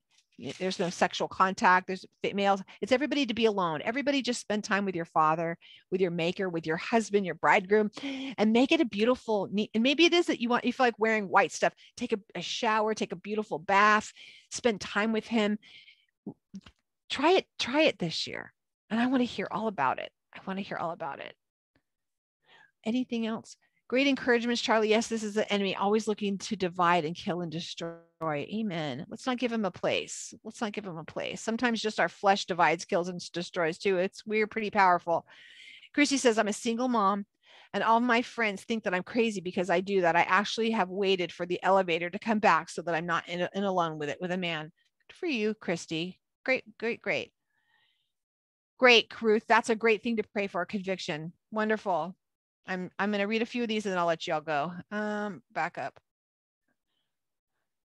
there's no sexual contact. There's males. It's everybody to be alone. Everybody just spend time with your father, with your maker, with your husband, your bridegroom, and make it a beautiful, neat. And maybe it is that you want, you feel like wearing white stuff. Take a, a shower, take a beautiful bath, spend time with him. Try it, try it this year. And I want to hear all about it. I want to hear all about it. Anything else? Great encouragements, Charlie. Yes, this is the enemy, always looking to divide and kill and destroy. Amen. Let's not give him a place. Let's not give him a place. Sometimes just our flesh divides, kills, and destroys too. It's we're pretty powerful. Chrissy says, I'm a single mom, and all my friends think that I'm crazy because I do that. I actually have waited for the elevator to come back so that I'm not in, in alone with it with a man. For you, Christy. Great, great, great. Great, Ruth. That's a great thing to pray for conviction. Wonderful. I'm I'm going to read a few of these and then I'll let y'all go. Um, back up.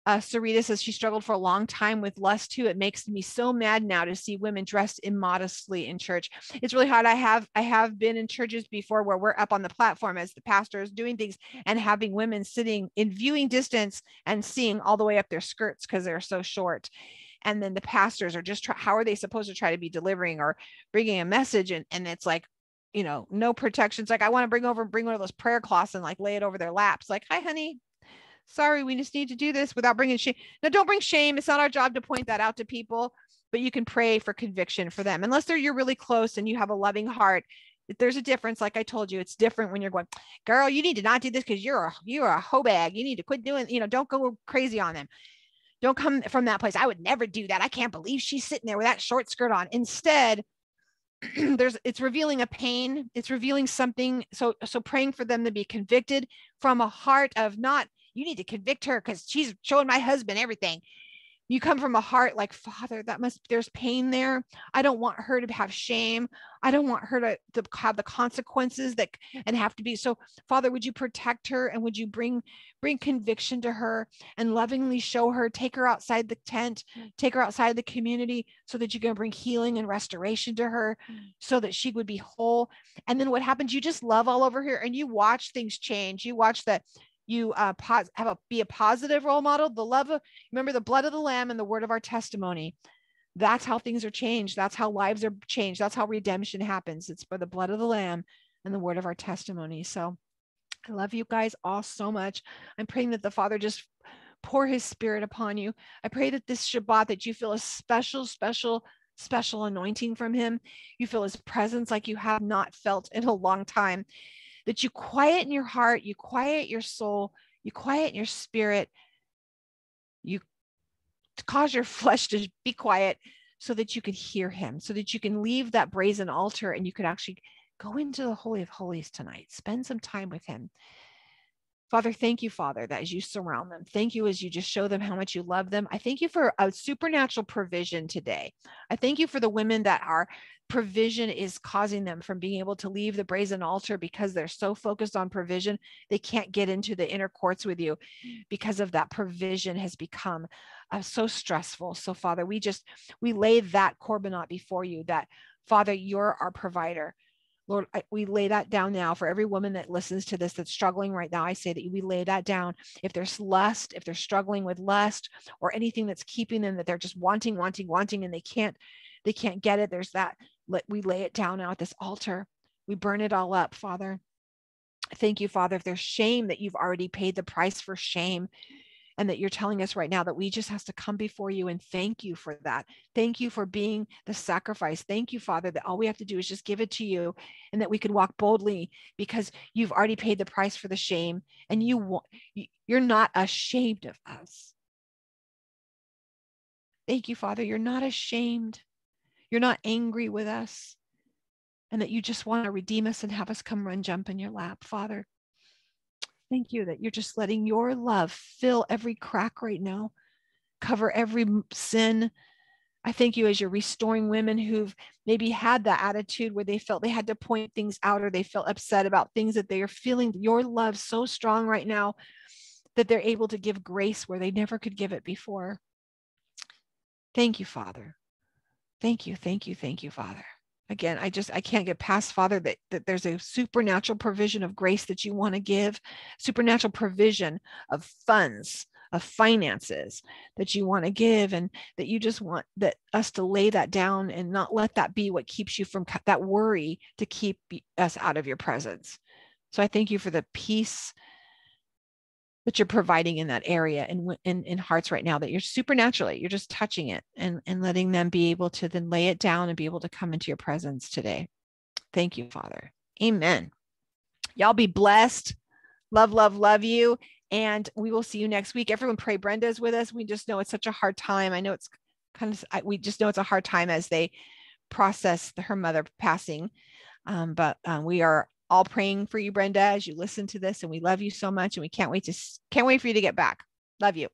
Uh, Sarita says she struggled for a long time with lust too. It makes me so mad now to see women dressed immodestly in church. It's really hard. I have I have been in churches before where we're up on the platform as the pastors doing things and having women sitting in viewing distance and seeing all the way up their skirts because they're so short. And then the pastors are just try, how are they supposed to try to be delivering or bringing a message and and it's like you know no protections like i want to bring over bring one of those prayer cloths and like lay it over their laps like hi honey sorry, we just need to do this without bringing shame. Now, don't bring shame. It's not our job to point that out to people, but you can pray for conviction for them. Unless they're you're really close and you have a loving heart. There's a difference, like I told you, it's different when you're going, girl, you need to not do this because you're a you're a hoe bag. You need to quit doing, you know, don't go crazy on them. Don't come from that place. I would never do that. I can't believe she's sitting there with that short skirt on. Instead, there's it's revealing a pain it's revealing something so so praying for them to be convicted from a heart of not you need to convict her because she's showing my husband everything. You come from a heart like father that must there's pain there. I don't want her to have shame. I don't want her to, to have the consequences that and have to be. So father would you protect her and would you bring bring conviction to her and lovingly show her take her outside the tent. Take her outside the community so that you can bring healing and restoration to her so that she would be whole. And then what happens? You just love all over here and you watch things change. You watch that you uh, pos- have a be a positive role model the love of remember the blood of the lamb and the word of our testimony. That's how things are changed. That's how lives are changed. That's how redemption happens. It's by the blood of the lamb and the word of our testimony. So i love you guys all so much. I'm praying that the father just pour his spirit upon you. I pray that this shabbat that you feel a special special special anointing from him. You feel his presence like you have not felt in a long time that you quiet in your heart, you quiet your soul, you quiet your spirit, you cause your flesh to be quiet so that you can hear him, so that you can leave that brazen altar and you could actually go into the Holy of Holies tonight, spend some time with him. Father, thank you, Father, that as you surround them, thank you as you just show them how much you love them. I thank you for a supernatural provision today. I thank you for the women that are provision is causing them from being able to leave the brazen altar because they're so focused on provision they can't get into the inner courts with you because of that provision has become uh, so stressful so father we just we lay that korbanot before you that father you're our provider Lord, I, we lay that down now for every woman that listens to this that's struggling right now. I say that we lay that down. If there's lust, if they're struggling with lust or anything that's keeping them that they're just wanting, wanting, wanting, and they can't, they can't get it. There's that let we lay it down now at this altar. We burn it all up, Father. Thank you, Father. If there's shame that you've already paid the price for shame, and that you're telling us right now that we just has to come before you and thank you for that. Thank you for being the sacrifice. Thank you, Father, that all we have to do is just give it to you and that we can walk boldly because you've already paid the price for the shame and you you're not ashamed of us. Thank you, Father. You're not ashamed you're not angry with us, and that you just want to redeem us and have us come run jump in your lap, Father. Thank you that you're just letting your love fill every crack right now, cover every sin. I thank you as you're restoring women who've maybe had that attitude where they felt they had to point things out or they felt upset about things that they are feeling your love so strong right now that they're able to give grace where they never could give it before. Thank you, Father. Thank you, thank you, thank you, Father. Again, I just I can't get past Father that, that there's a supernatural provision of grace that you want to give, supernatural provision of funds, of finances that you want to give and that you just want that us to lay that down and not let that be what keeps you from that worry to keep us out of your presence. So I thank you for the peace that you're providing in that area and in, in hearts right now that you're supernaturally you're just touching it and and letting them be able to then lay it down and be able to come into your presence today. Thank you father. Amen. Y'all be blessed. Love love love you. And we will see you next week. Everyone pray brenda's with us. We just know it's such a hard time. I know it's kind of we just know it's a hard time as they process the, her mother passing. Um, but um, we are all praying for you, Brenda, as you listen to this. And we love you so much. And we can't wait to can't wait for you to get back. Love you.